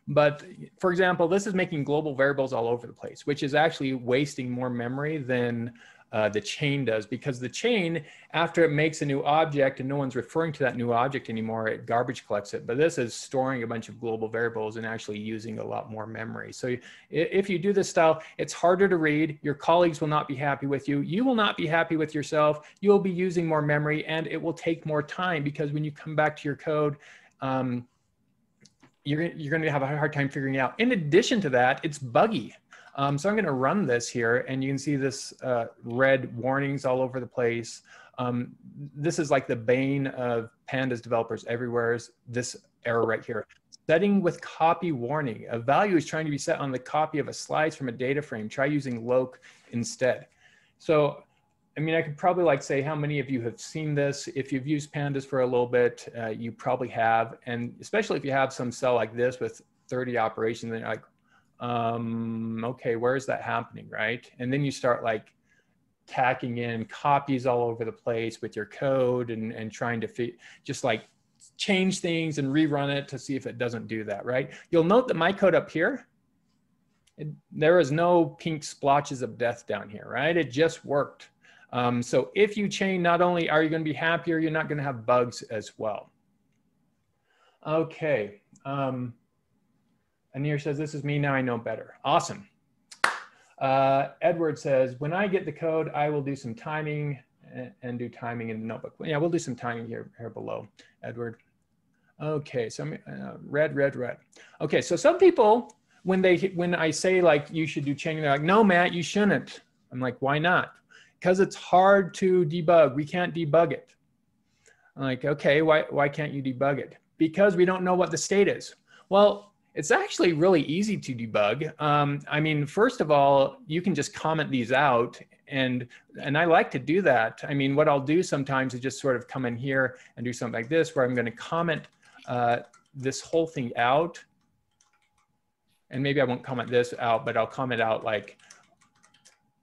But for example, this is making global variables all over the place, which is actually wasting more memory than uh, the chain does because the chain, after it makes a new object and no one's referring to that new object anymore, it garbage collects it. But this is storing a bunch of global variables and actually using a lot more memory. So if you do this style, it's harder to read. Your colleagues will not be happy with you. You will not be happy with yourself. You'll be using more memory and it will take more time because when you come back to your code, um, you're, you're going to have a hard time figuring out. In addition to that, it's buggy. Um, so I'm going to run this here and you can see this uh, red warnings all over the place. Um, this is like the bane of pandas developers everywhere is this error right here. Setting with copy warning. A value is trying to be set on the copy of a slice from a data frame. Try using loc instead. So I mean, I could probably like say how many of you have seen this. If you've used pandas for a little bit, uh, you probably have. And especially if you have some cell like this with 30 operations, then you're like, um, okay, where is that happening, right? And then you start like tacking in copies all over the place with your code and, and trying to fit, just like change things and rerun it to see if it doesn't do that, right? You'll note that my code up here, it, there is no pink splotches of death down here, right? It just worked. Um, so if you chain, not only are you going to be happier, you're not going to have bugs as well. Okay. Um, Anir says, this is me, now I know better. Awesome. Uh, Edward says, when I get the code, I will do some timing and, do timing in the notebook. Yeah, we'll do some timing here, here below, Edward. Okay, so uh, red, red, red. Okay, so some people, when they when I say like you should do chaining, they're like, no, Matt, you shouldn't. I'm like, why not? because it's hard to debug. We can't debug it. I'm like, okay, why, why can't you debug it? Because we don't know what the state is. Well, it's actually really easy to debug. Um, I mean, first of all, you can just comment these out and and I like to do that. I mean, what I'll do sometimes is just sort of come in here and do something like this, where I'm going to comment uh, this whole thing out. And maybe I won't comment this out, but I'll comment out like,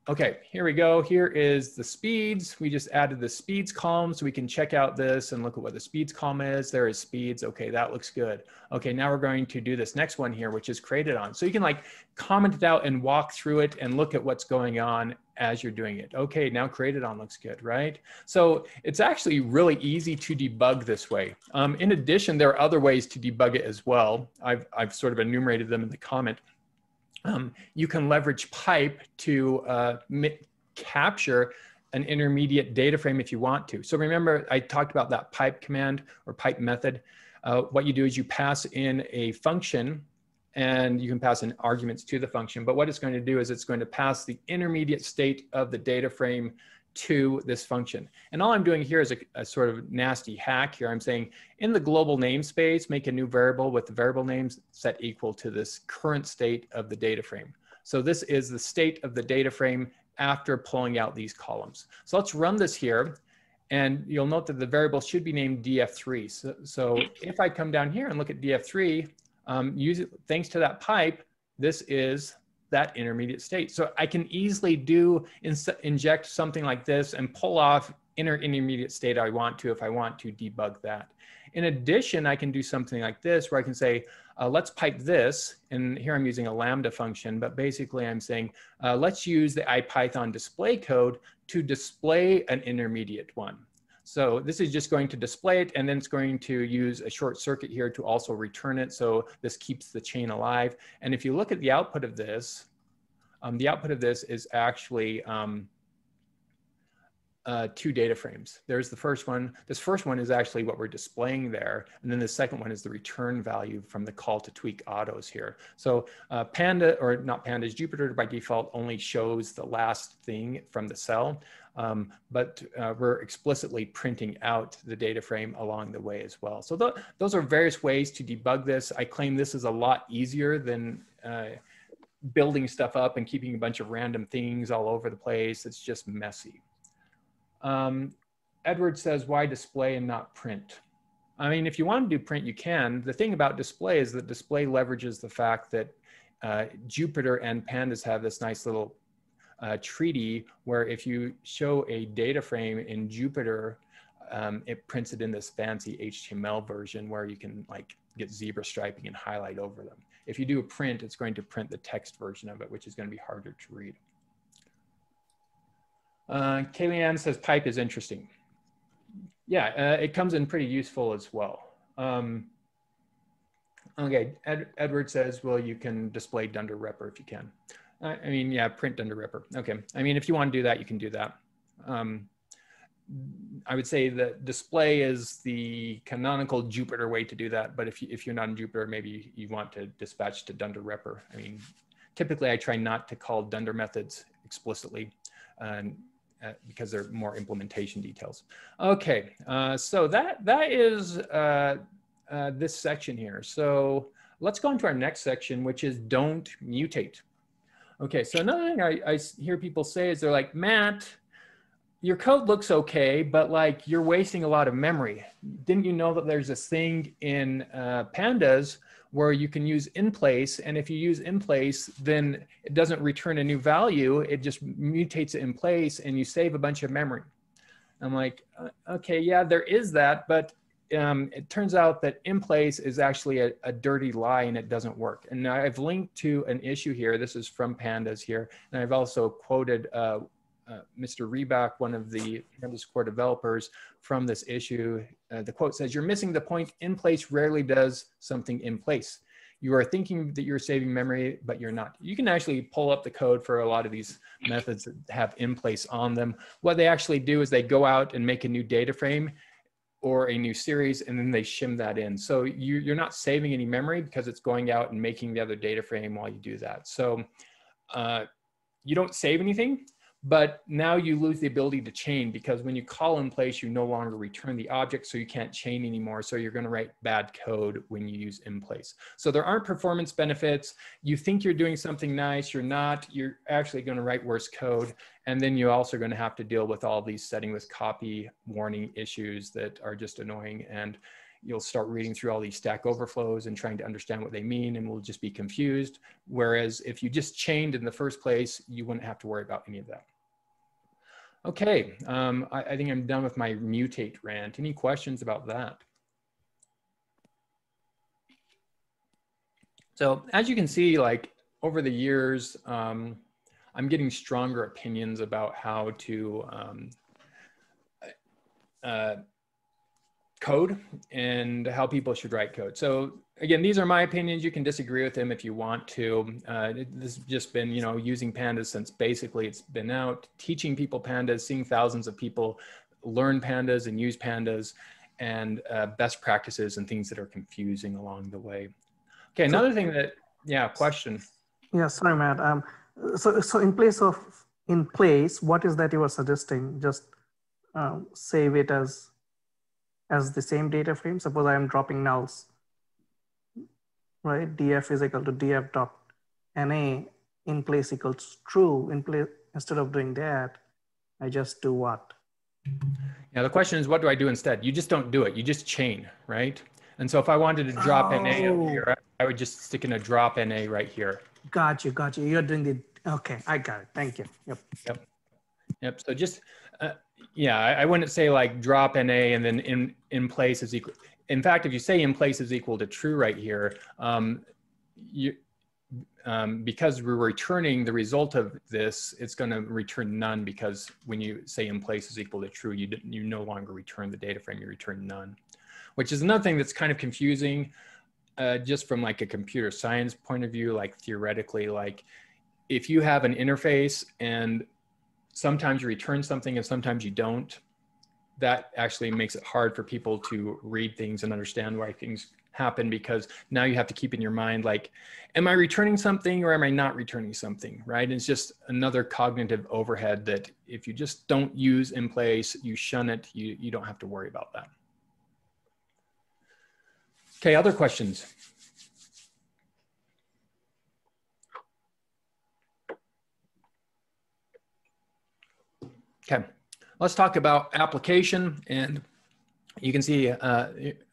Okay, here we go. Here is the speeds. We just added the speeds column so we can check out this and look at what the speeds column is. There is speeds. Okay, that looks good. Okay, now we're going to do this next one here, which is created on. So you can like comment it out and walk through it and look at what's going on as you're doing it. Okay, now created on looks good, right? So it's actually really easy to debug this way. Um, in addition, there are other ways to debug it as well. I've, I've sort of enumerated them in the comment. Um, you can leverage pipe to uh, capture an intermediate data frame if you want to. So remember, I talked about that pipe command or pipe method. Uh, what you do is you pass in a function and you can pass in arguments to the function. But what it's going to do is it's going to pass the intermediate state of the data frame to this function. And all I'm doing here is a, a, sort of nasty hack here. I'm saying in the global namespace, make a new variable with the variable names set equal to this current state of the data frame. So this is the state of the data frame after pulling out these columns. So let's run this here. And you'll note that the variable should be named df3. So, so if I come down here and look at df3, um, use thanks to that pipe, this is that intermediate state. So I can easily do inject something like this and pull off inner intermediate state I want to if I want to debug that. In addition, I can do something like this where I can say, uh, let's pipe this, and here I'm using a Lambda function, but basically I'm saying, uh, let's use the IPython display code to display an intermediate one. So this is just going to display it and then it's going to use a short circuit here to also return it. So this keeps the chain alive. And if you look at the output of this, um, the output of this is actually um, uh, two data frames. There's the first one. This first one is actually what we're displaying there. And then the second one is the return value from the call to tweak autos here. So uh, Panda, or not Pandas, Jupyter by default only shows the last thing from the cell. Um, but uh, we're explicitly printing out the data frame along the way as well. So th those are various ways to debug this. I claim this is a lot easier than uh, building stuff up and keeping a bunch of random things all over the place. It's just messy. Um, Edward says, why display and not print? I mean, if you want to do print, you can. The thing about display is that display leverages the fact that uh, Jupyter and pandas have this nice little uh, treaty where if you show a data frame in Jupyter, um, it prints it in this fancy HTML version where you can like get zebra striping and highlight over them. If you do a print, it's going to print the text version of it, which is going to be harder to read. Uh, Kayleigh says pipe is interesting. Yeah, uh, it comes in pretty useful as well. Um, okay, Ed, Edward says, well, you can display Dunder Repr if you can. I mean, yeah, print Dunder Repr. Okay. I mean, if you want to do that, you can do that. Um, I would say that display is the canonical Jupyter way to do that. But if, you, if you're not in Jupyter, maybe you want to dispatch to Dunder Repr. I mean, typically I try not to call Dunder methods explicitly uh, because they're more implementation details. Okay, uh, so that, that is uh, uh this section here. So let's go into our next section, which is don't mutate. Okay, so another thing I, I hear people say is they're like, Matt, your code looks okay, but like you're wasting a lot of memory. Didn't you know that there's this thing in uh, pandas where you can use in place, and if you use in place, then it doesn't return a new value. It just mutates it in place, and you save a bunch of memory. I'm like, uh, okay, yeah, there is that, but um, it turns out that in place is actually a, a, dirty lie and it doesn't work. And I've linked to an issue here. This is from Pandas here. And I've also quoted uh, uh, Mr. Reback, one of the Pandas core developers from this issue. Uh, the quote says, you're missing the point. In place rarely does something in place. You are thinking that you're saving memory, but you're not. You can actually pull up the code for a lot of these methods that have in place on them. What they actually do is they go out and make a new data frame or a new series, and then they shim that in. So you, are not saving any memory because it's going out and making the other data frame while you do that. So uh, you don't save anything, but now you lose the ability to chain because when you call in place, you no longer return the object, so you can't chain anymore. So you're gonna write bad code when you use in place. So there aren't performance benefits. You think you're doing something nice, you're not, you're actually gonna write worse code. And then you're also gonna have to deal with all these setting with copy warning issues that are just annoying. And you'll start reading through all these stack overflows and trying to understand what they mean and will just be confused. Whereas if you just chained in the first place, you wouldn't have to worry about any of that. Okay, um, I, I think I'm done with my mutate rant. Any questions about that? So as you can see, like over the years, um, I'm getting stronger opinions about how to um, uh, code and how people should write code. So again, these are my opinions. You can disagree with them if you want to. Uh, this has just been, you know, using pandas since basically it's been out, teaching people pandas, seeing thousands of people learn pandas and use pandas and uh, best practices and things that are confusing along the way. Okay, another thing that, yeah, question. Yeah, sorry, Matt. Um, so, so in place of in place, what is that you are suggesting? Just uh, save it as as the same data frame. Suppose I am dropping nulls, right? df is equal to df dot na in place equals true. In place instead of doing that, I just do what? Now the question is, what do I do instead? You just don't do it. You just chain, right? And so if I wanted to drop oh. NA up here, I would just stick in a drop NA right here. Got you, got you. You're doing the, okay, I got it. Thank you. Yep. Yep. Yep. So just, uh, yeah, I, I, wouldn't say like drop NA and then in, in place is equal. In fact, if you say in place is equal to true right here, um, you, um, because we're returning the result of this, it's going to return none because when you say in place is equal to true, you, you no longer return the data frame, you return none, which is another thing that's kind of confusing uh, just from like a computer science point of view, like theoretically, like if you have an interface and sometimes you return something and sometimes you don't, that actually makes it hard for people to read things and understand why things happen because now you have to keep in your mind like am i returning something or am i not returning something right? And it's just another cognitive overhead that if you just don't use in place you shun it you, you don't have to worry about that. Okay other questions okay let's talk about application and you can see uh,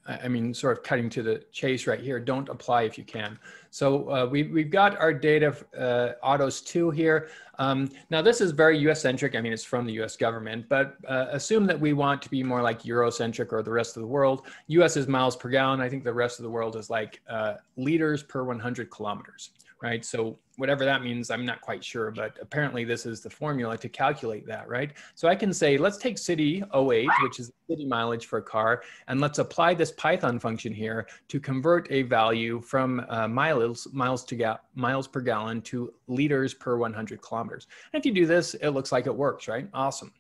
I mean, sort of cutting to the chase right here, don't apply if you can. So uh, we, we've got our data uh, autos two here. Um, now this is very US centric. I mean, it's from the US government, but uh, assume that we want to be more like Eurocentric or the rest of the world. US is miles per gallon. I think the rest of the world is like uh, liters per 100 kilometers right? So whatever that means, I'm not quite sure, but apparently this is the formula to calculate that, right? So I can say, let's take city 08, which is city mileage for a car, and let's apply this Python function here to convert a value from uh, miles, miles, to miles per gallon to liters per 100 kilometers. And if you do this, it looks like it works, right? Awesome.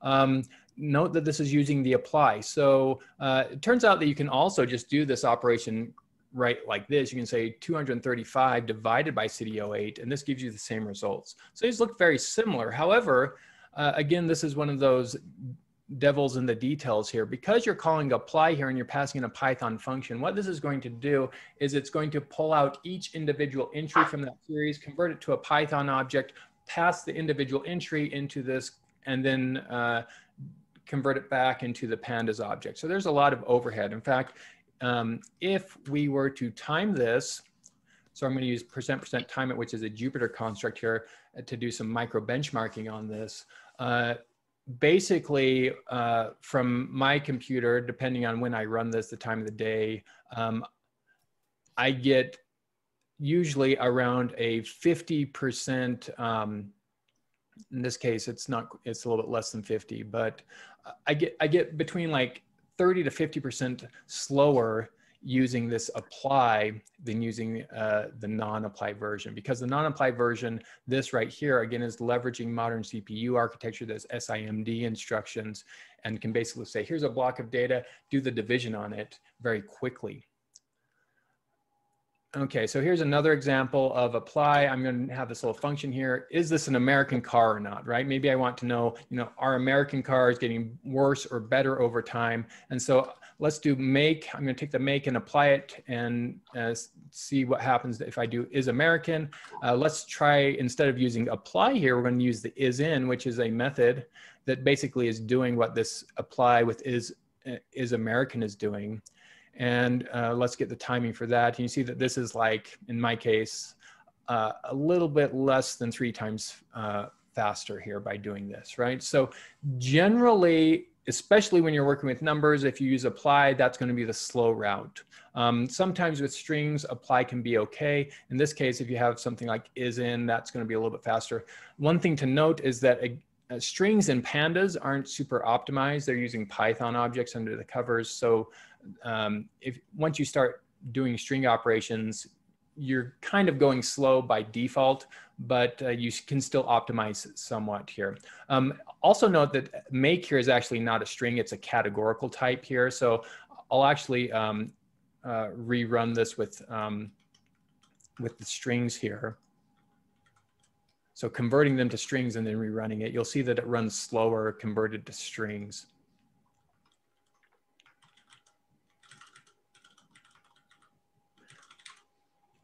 Um, note that this is using the apply. So uh, it turns out that you can also just do this operation write like this, you can say 235 divided by city 08, and this gives you the same results. So these look very similar. However, uh, again, this is one of those devils in the details here. Because you're calling apply here and you're passing in a Python function, what this is going to do is it's going to pull out each individual entry from that series, convert it to a Python object, pass the individual entry into this, and then uh, convert it back into the pandas object. So there's a lot of overhead. In fact, um, if we were to time this, so I'm going to use percent percent time it, which is a Jupyter construct here uh, to do some micro benchmarking on this. Uh, basically, uh, from my computer, depending on when I run this, the time of the day, um, I get usually around a 50%, um, in this case, it's not, it's a little bit less than 50, but I get, I get between like 30 to 50% slower using this apply than using uh, the non-apply version. Because the non-apply version this right here again is leveraging modern cpu architecture there's simd instructions and can basically say here's a block of data do the division on it very quickly Okay, so here's another example of apply. I'm going to have this little function here. Is this an American car or not, right? Maybe I want to know, you know, are American cars getting worse or better over time? And so let's do make. I'm going to take the make and apply it and uh, see what happens if I do is American. Uh, let's try, instead of using apply here, we're going to use the is in, which is a method that basically is doing what this apply with is, uh, is American is doing. And uh, let's get the timing for that. And you see that this is like, in my case, uh, a little bit less than three times uh, faster here by doing this, right? So generally, especially when you're working with numbers, if you use apply, that's going to be the slow route. Um, sometimes with strings, apply can be okay. In this case, if you have something like is in, that's going to be a little bit faster. One thing to note is that uh, strings and pandas aren't super optimized. They're using Python objects under the covers. So um, if once you start doing string operations, you're kind of going slow by default, but uh, you can still optimize somewhat here. Um, also note that make here is actually not a string, it's a categorical type here. So I'll actually um, uh, rerun this with, um, with the strings here. So converting them to strings and then rerunning it, you'll see that it runs slower converted to strings.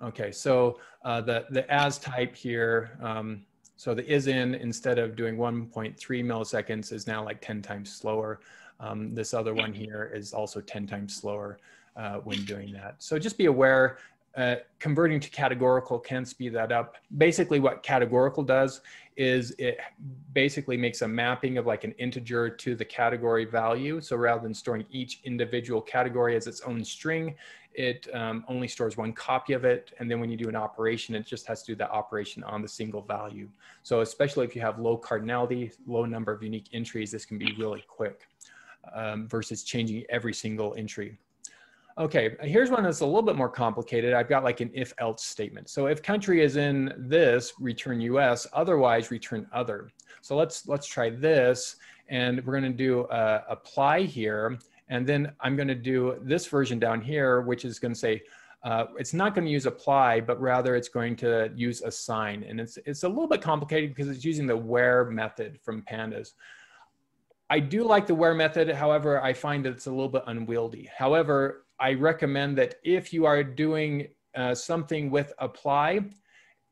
Okay, so uh, the, the as type here, um, so the is in instead of doing 1.3 milliseconds is now like 10 times slower. Um, this other one here is also 10 times slower uh, when doing that. So just be aware, uh, converting to categorical can speed that up. Basically what categorical does is it basically makes a mapping of like an integer to the category value. So rather than storing each individual category as its own string, it um, only stores one copy of it. And then when you do an operation, it just has to do that operation on the single value. So especially if you have low cardinality, low number of unique entries, this can be really quick um, versus changing every single entry. Okay, here's one that's a little bit more complicated. I've got like an if else statement. So if country is in this, return US, otherwise return other. So let's, let's try this and we're gonna do uh, apply here. And then I'm gonna do this version down here, which is gonna say, uh, it's not going to use apply, but rather it's going to use assign. And it's, it's a little bit complicated because it's using the where method from pandas. I do like the where method. However, I find that it's a little bit unwieldy. However, I recommend that if you are doing uh, something with apply,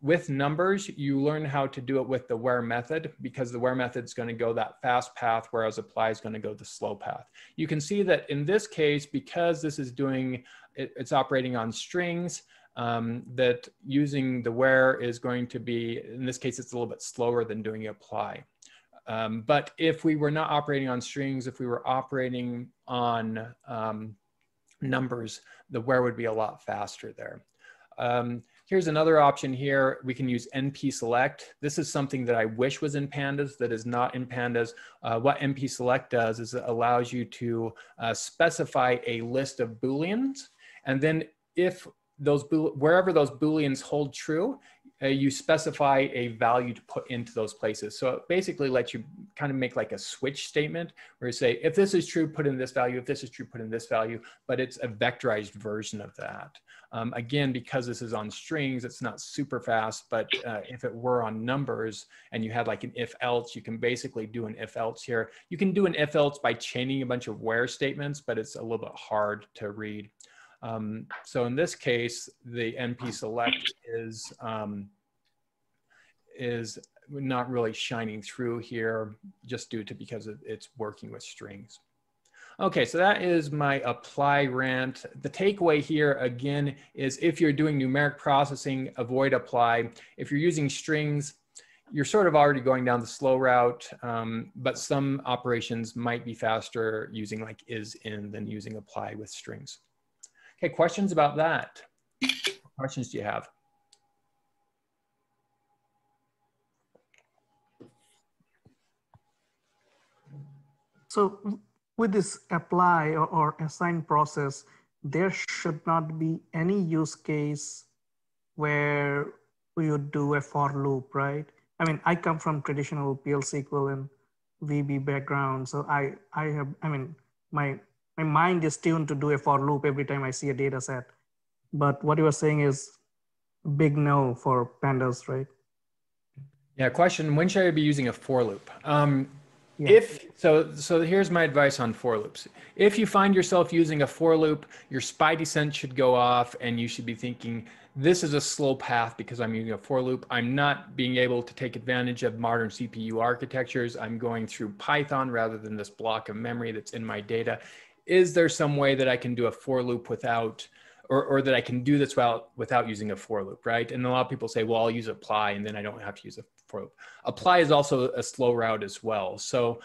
with numbers, you learn how to do it with the where method because the where method is going to go that fast path, whereas apply is going to go the slow path. You can see that in this case, because this is doing, it, it's operating on strings, um, that using the where is going to be, in this case, it's a little bit slower than doing apply. Um, but if we were not operating on strings, if we were operating on um, numbers, the where would be a lot faster there. Um, here's another option here. We can use NP select. This is something that I wish was in pandas that is not in pandas. Uh, what NP select does is it allows you to uh, specify a list of Booleans. And then if those, wherever those Booleans hold true, uh, you specify a value to put into those places. So it basically lets you kind of make like a switch statement where you say, if this is true, put in this value. If this is true, put in this value, but it's a vectorized version of that. Um, again, because this is on strings, it's not super fast, but uh, if it were on numbers and you had like an if else, you can basically do an if else here. You can do an if else by chaining a bunch of where statements, but it's a little bit hard to read. Um, so in this case, the NP select is, um, is not really shining through here just due to because it's working with strings. Okay, so that is my apply rant. The takeaway here again is if you're doing numeric processing, avoid apply. If you're using strings, you're sort of already going down the slow route, um, but some operations might be faster using like is in than using apply with strings. Okay, questions about that? What questions do you have? So with this apply or, or assign process, there should not be any use case where you do a for loop, right? I mean, I come from traditional PL SQL and VB background. So I, I have, I mean, my my mind is tuned to do a for loop every time I see a data set. But what you were saying is big no for pandas, right? Yeah, question, when should I be using a for loop? Um, yeah. If so, so here's my advice on for loops. If you find yourself using a for loop, your spidey sense should go off, and you should be thinking, "This is a slow path because I'm using a for loop. I'm not being able to take advantage of modern CPU architectures. I'm going through Python rather than this block of memory that's in my data is there some way that I can do a for loop without, or, or that I can do this without, without using a for loop, right? And a lot of people say, well, I'll use apply and then I don't have to use a for loop. Apply is also a slow route as well. So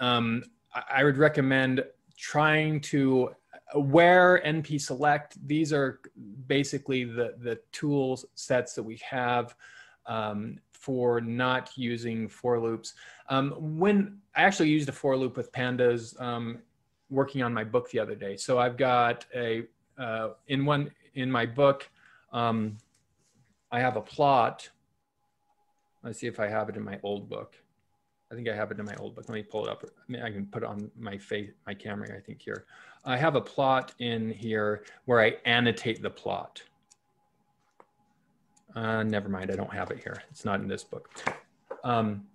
um, I would recommend trying to where np select these are basically the the tools sets that we have um, for not using for loops um, when i actually used a for loop with pandas um, working on my book the other day. So I've got a uh, in one in my book, um, I have a plot. Let's see if I have it in my old book. I think I have it in my old book. Let me pull it up. I, can put it on my face, my camera. I think here. I have a plot in here where I annotate the plot. Uh, never mind, I don't have it here. It's not in this book. Um,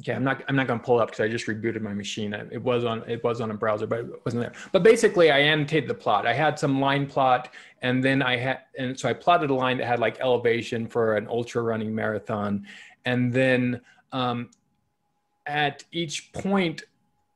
okay, I'm not I'm not going to pull up because I just rebooted my machine. It was on it was on a browser, but it wasn't there. But basically, I annotated the plot. I had some line plot, and then I had and so I plotted a line that had like elevation for an ultra running marathon, and then um, at each point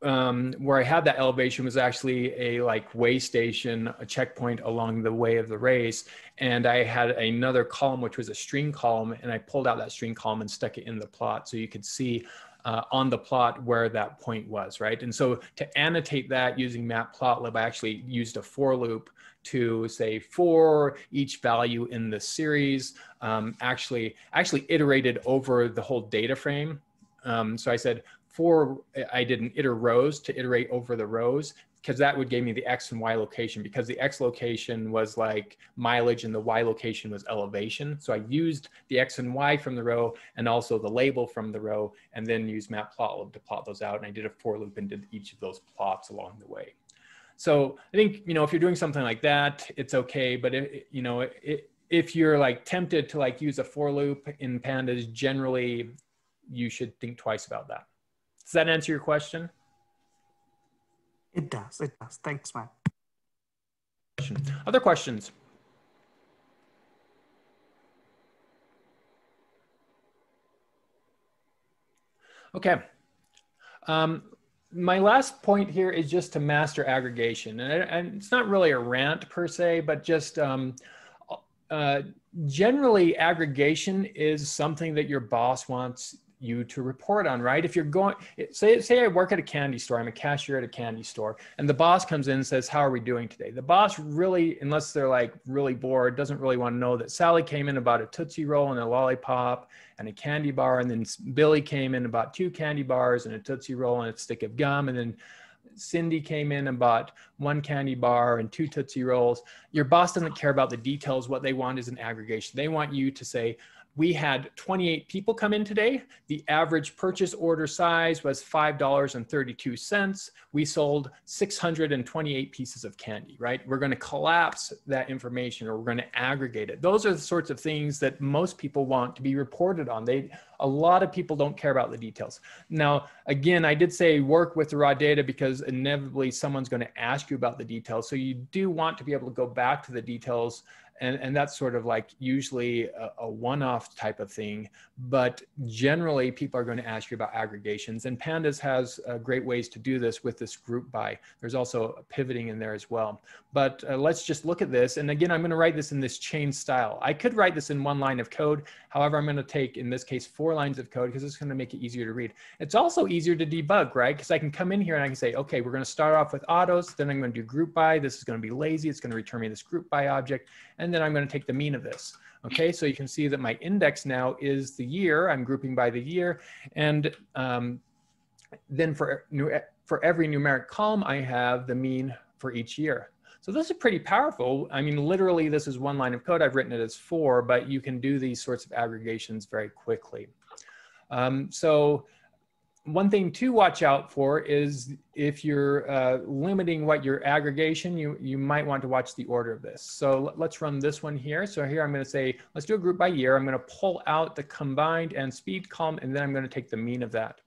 um, where I had that elevation was actually a like way station, a checkpoint along the way of the race. And I had another column, which was a string column, and I pulled out that string column and stuck it in the plot so you could see uh, on the plot where that point was, right? And so to annotate that using Matplotlib, I actually used a for loop to say for each value in the series, um, actually, actually iterated over the whole data frame. Um, so I said for I did an iter rows to iterate over the rows because that would give me the X and Y location because the X location was like mileage and the Y location was elevation. So I used the X and Y from the row and also the label from the row and then used matplotlib to plot those out. And I did a for loop and did each of those plots along the way. So I think, you know, if you're doing something like that, it's okay. But, it, you know, it, if you're like tempted to like use a for loop in pandas, generally you should think twice about that. Does that answer your question? It does. It does. Thanks, man. Other questions? Okay. Um, my last point here is just to master aggregation. And, and it's not really a rant per se, but just um, uh, generally aggregation is something that your boss wants you to report on, right? If you're going, say, say I work at a candy store, I'm a cashier at a candy store, and the boss comes in and says, How are we doing today? The boss really, unless they're like really bored, doesn't really want to know that Sally came in about a Tootsie Roll and a lollipop and a candy bar, and then Billy came in about two candy bars and a Tootsie Roll and a stick of gum, and then Cindy came in and bought one candy bar and two Tootsie Rolls. Your boss doesn't care about the details. What they want is an aggregation. They want you to say, we had 28 people come in today. The average purchase order size was $5.32. We sold 628 pieces of candy, right? We're going to collapse that information or we're going to aggregate it. Those are the sorts of things that most people want to be reported on. They a lot of people don't care about the details. Now, again, I did say work with the raw data because inevitably someone's going to ask you about the details. So you do want to be able to go back to the details and, and that's sort of like usually a, a one-off type of thing but generally people are going to ask you about aggregations and pandas has uh, great ways to do this with this group by there's also pivoting in there as well. But uh, let's just look at this and again i'm going to write this in this chain style. I could write this in one line of code however i'm going to take in this case four lines of code because it's going to make it easier to read. It's also easier to debug right? Because i can come in here and i can say okay we're going to start off with autos then i'm going to do group by this is going to be lazy it's going to return me this group by object and then I'm going to take the mean of this. Okay, so you can see that my index now is the year. I'm grouping by the year. And um, then for, for every numeric column, I have the mean for each year. So this is pretty powerful. I mean, literally, this is one line of code. I've written it as four, but you can do these sorts of aggregations very quickly. Um, so one thing to watch out for is if you're uh, limiting what your aggregation, you, you might want to watch the order of this. So let's run this one here. So here I'm going to say, let's do a group by year. I'm going to pull out the combined and speed column, and then I'm going to take the mean of that.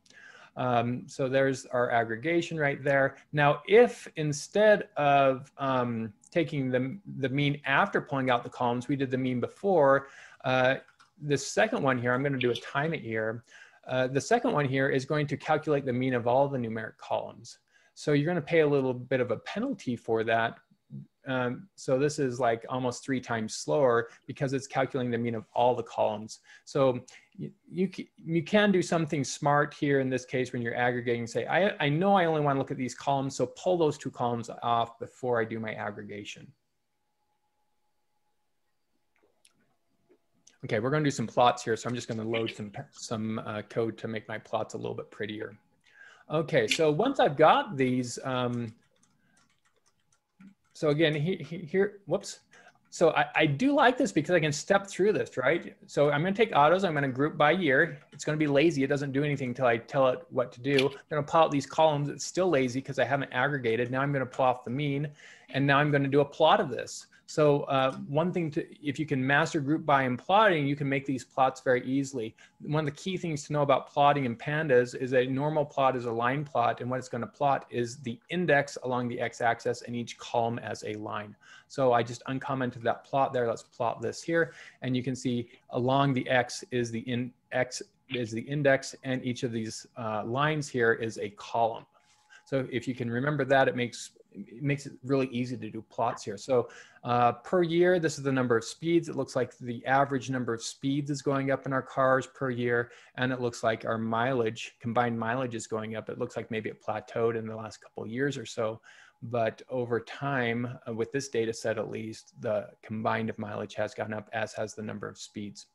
Um, so there's our aggregation right there. Now, if instead of um, taking the, the mean after pulling out the columns, we did the mean before, uh, this second one here, I'm going to do a time it year. Uh, the second one here is going to calculate the mean of all the numeric columns. So you're going to pay a little bit of a penalty for that. Um, so this is like almost three times slower because it's calculating the mean of all the columns. So you, you, you can do something smart here in this case when you're aggregating, say, I, I know I only want to look at these columns, so pull those two columns off before I do my aggregation. Okay, we're going to do some plots here, so I'm just going to load some, some uh, code to make my plots a little bit prettier. Okay, so once I've got these, um, so again, he, he, here, whoops. So I, I do like this because I can step through this, right? So I'm going to take autos. I'm going to group by year. It's going to be lazy. It doesn't do anything until I tell it what to do. I'm to pull out these columns. It's still lazy because I haven't aggregated. Now I'm going to pull off the mean. And now I'm going to do a plot of this. So uh, one thing to, if you can master group by and plotting, you can make these plots very easily. One of the key things to know about plotting in pandas is a normal plot is a line plot. And what it's gonna plot is the index along the x-axis and each column as a line. So I just uncommented that plot there. Let's plot this here. And you can see along the x is the in x is the index and each of these uh, lines here is a column. So if you can remember that, it makes it makes it really easy to do plots here. So uh, per year, this is the number of speeds. It looks like the average number of speeds is going up in our cars per year. And it looks like our mileage, combined mileage is going up. It looks like maybe it plateaued in the last couple of years or so. But over time, uh, with this data set at least, the combined of mileage has gone up as has the number of speeds.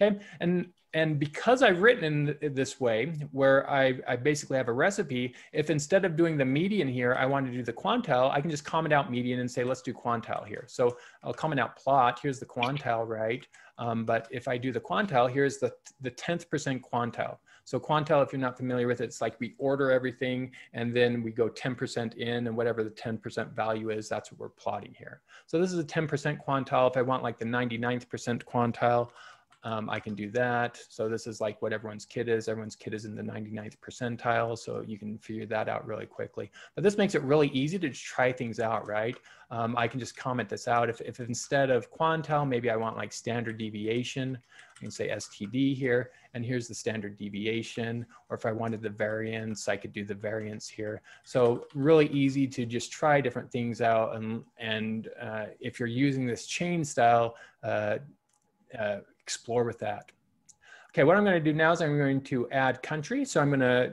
Okay, and and because I've written in this way, where I, I basically have a recipe, if instead of doing the median here, I want to do the quantile, I can just comment out median and say, let's do quantile here. So I'll comment out plot, here's the quantile, right? Um, but if I do the quantile, here's the, the 10th percent quantile. So quantile, if you're not familiar with it, it's like we order everything and then we go 10% in and whatever the 10% value is, that's what we're plotting here. So this is a 10% quantile. If I want like the 99th percent quantile, um, I can do that. So this is like what everyone's kid is. Everyone's kid is in the 99th percentile. So you can figure that out really quickly. But this makes it really easy to just try things out, right? Um, I can just comment this out. If, if instead of quantile, maybe I want like standard deviation, I can say STD here, and here's the standard deviation. Or if I wanted the variance, I could do the variance here. So really easy to just try different things out. And, and uh, if you're using this chain style, uh, uh, explore with that. Okay, what I'm going to do now is I'm going to add country. So I'm going to,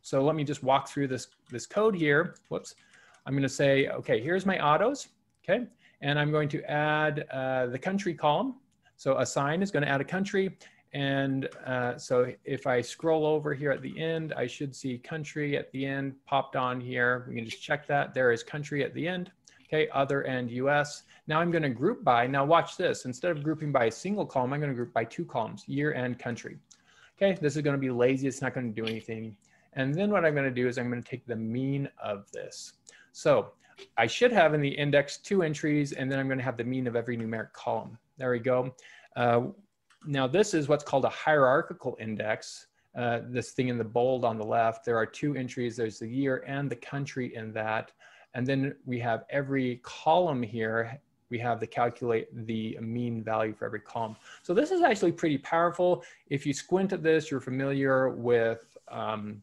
so let me just walk through this, this code here. Whoops. I'm going to say, okay, here's my autos. Okay. And I'm going to add uh, the country column. So assign is going to add a country. And uh, so if I scroll over here at the end, I should see country at the end popped on here. We can just check that. There is country at the end. Okay, other and US. Now I'm going to group by. Now watch this. Instead of grouping by a single column, I'm going to group by two columns, year and country. Okay, this is going to be lazy. It's not going to do anything. And then what I'm going to do is I'm going to take the mean of this. So I should have in the index two entries, and then I'm going to have the mean of every numeric column. There we go. Uh, now this is what's called a hierarchical index. Uh, this thing in the bold on the left, there are two entries. There's the year and the country in that. And then we have every column here, we have to calculate the mean value for every column. So this is actually pretty powerful. If you squint at this, you're familiar with um,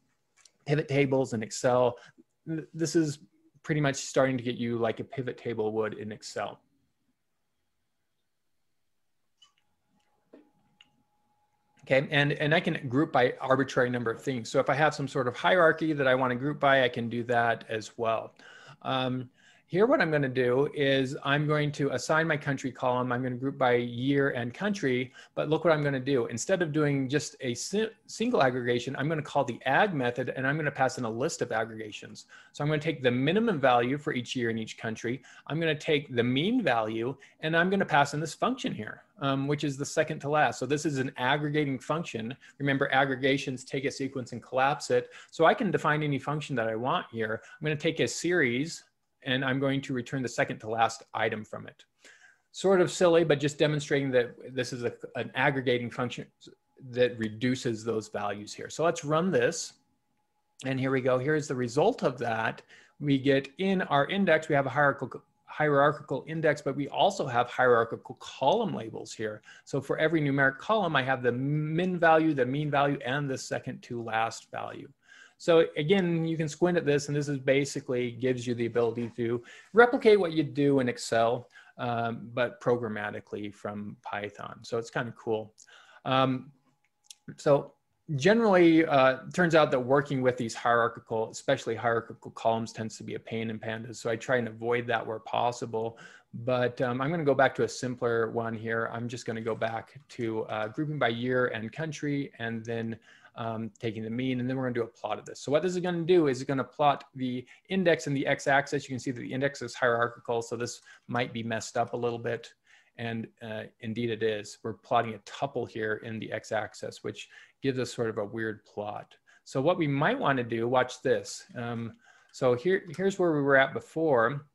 pivot tables in Excel. This is pretty much starting to get you like a pivot table would in Excel. Okay, and, and I can group by arbitrary number of things. So if I have some sort of hierarchy that I want to group by, I can do that as well. Um, here, what I'm going to do is I'm going to assign my country column. I'm going to group by year and country, but look what I'm going to do. Instead of doing just a si single aggregation, I'm going to call the ag method and I'm going to pass in a list of aggregations. So I'm going to take the minimum value for each year in each country. I'm going to take the mean value and I'm going to pass in this function here, um, which is the second to last. So this is an aggregating function. Remember aggregations take a sequence and collapse it. So I can define any function that I want here. I'm going to take a series and I'm going to return the second to last item from it. Sort of silly, but just demonstrating that this is a, an aggregating function that reduces those values here. So let's run this. And here we go. Here's the result of that. We get in our index, we have a hierarchical, hierarchical index, but we also have hierarchical column labels here. So for every numeric column, I have the min value, the mean value, and the second to last value. So again, you can squint at this and this is basically gives you the ability to replicate what you do in Excel, um, but programmatically from Python. So it's kind of cool. Um, so generally, uh, turns out that working with these hierarchical, especially hierarchical columns tends to be a pain in pandas. So I try and avoid that where possible. But um, I'm going to go back to a simpler one here. I'm just going to go back to uh, grouping by year and country and then um, taking the mean, and then we're gonna do a plot of this. So what this is gonna do is it's gonna plot the index and the x-axis. You can see that the index is hierarchical, so this might be messed up a little bit. And uh, indeed it is. We're plotting a tuple here in the x-axis, which gives us sort of a weird plot. So what we might wanna do, watch this. Um, so here, here's where we were at before.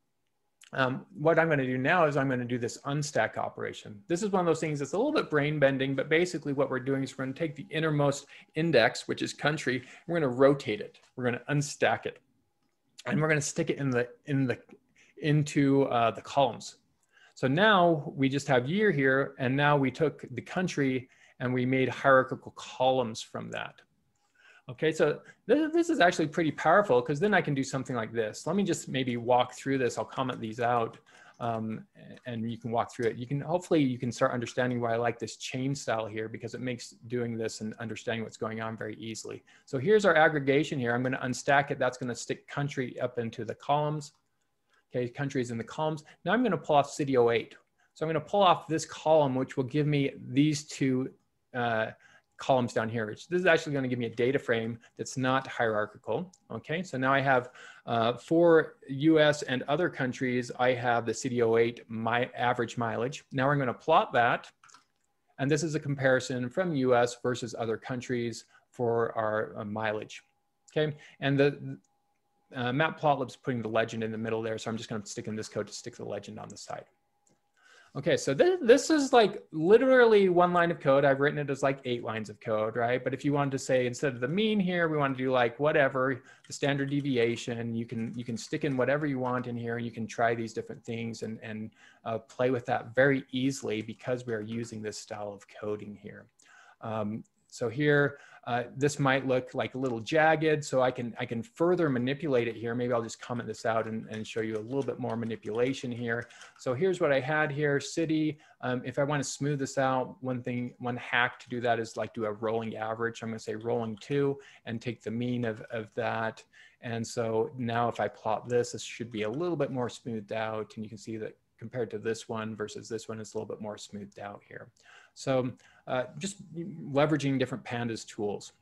um, what I'm going to do now is I'm going to do this unstack operation. This is one of those things that's a little bit brain bending, but basically what we're doing is we're going to take the innermost index, which is country, we're going to rotate it. We're going to unstack it, and we're going to stick it in the in the into uh, the columns. So now we just have year here, and now we took the country and we made hierarchical columns from that. Okay, so this, this is actually pretty powerful because then I can do something like this. Let me just maybe walk through this. I'll comment these out um, and you can walk through it. You can, hopefully you can start understanding why I like this chain style here because it makes doing this and understanding what's going on very easily. So here's our aggregation here. I'm gonna unstack it. That's gonna stick country up into the columns. Okay, countries in the columns. Now I'm gonna pull off city 08. So I'm gonna pull off this column, which will give me these two uh, columns down here. This is actually going to give me a data frame that's not hierarchical. Okay, so now I have uh, for US and other countries, I have the city 08 my average mileage. Now we're going to plot that. And this is a comparison from US versus other countries for our uh, mileage. Okay, and the uh, Matplotlib's putting the legend in the middle there, so I'm just going to stick in this code to stick the legend on the side. Okay, so th this is like literally one line of code. I've written it as like eight lines of code, right? But if you wanted to say instead of the mean here, we want to do like whatever, the standard deviation, you can you can stick in whatever you want in here. And you can try these different things and, and uh, play with that very easily because we are using this style of coding here. Um, so here, uh, this might look like a little jagged, so I can, I can further manipulate it here. Maybe I'll just comment this out and, and show you a little bit more manipulation here. So here's what I had here, city. Um, if I want to smooth this out, one thing, one hack to do that is like do a rolling average. I'm going to say rolling two and take the mean of, of that. And so now if I plot this, this should be a little bit more smoothed out. And you can see that compared to this one versus this one, it's a little bit more smoothed out here. So uh, just leveraging different pandas tools.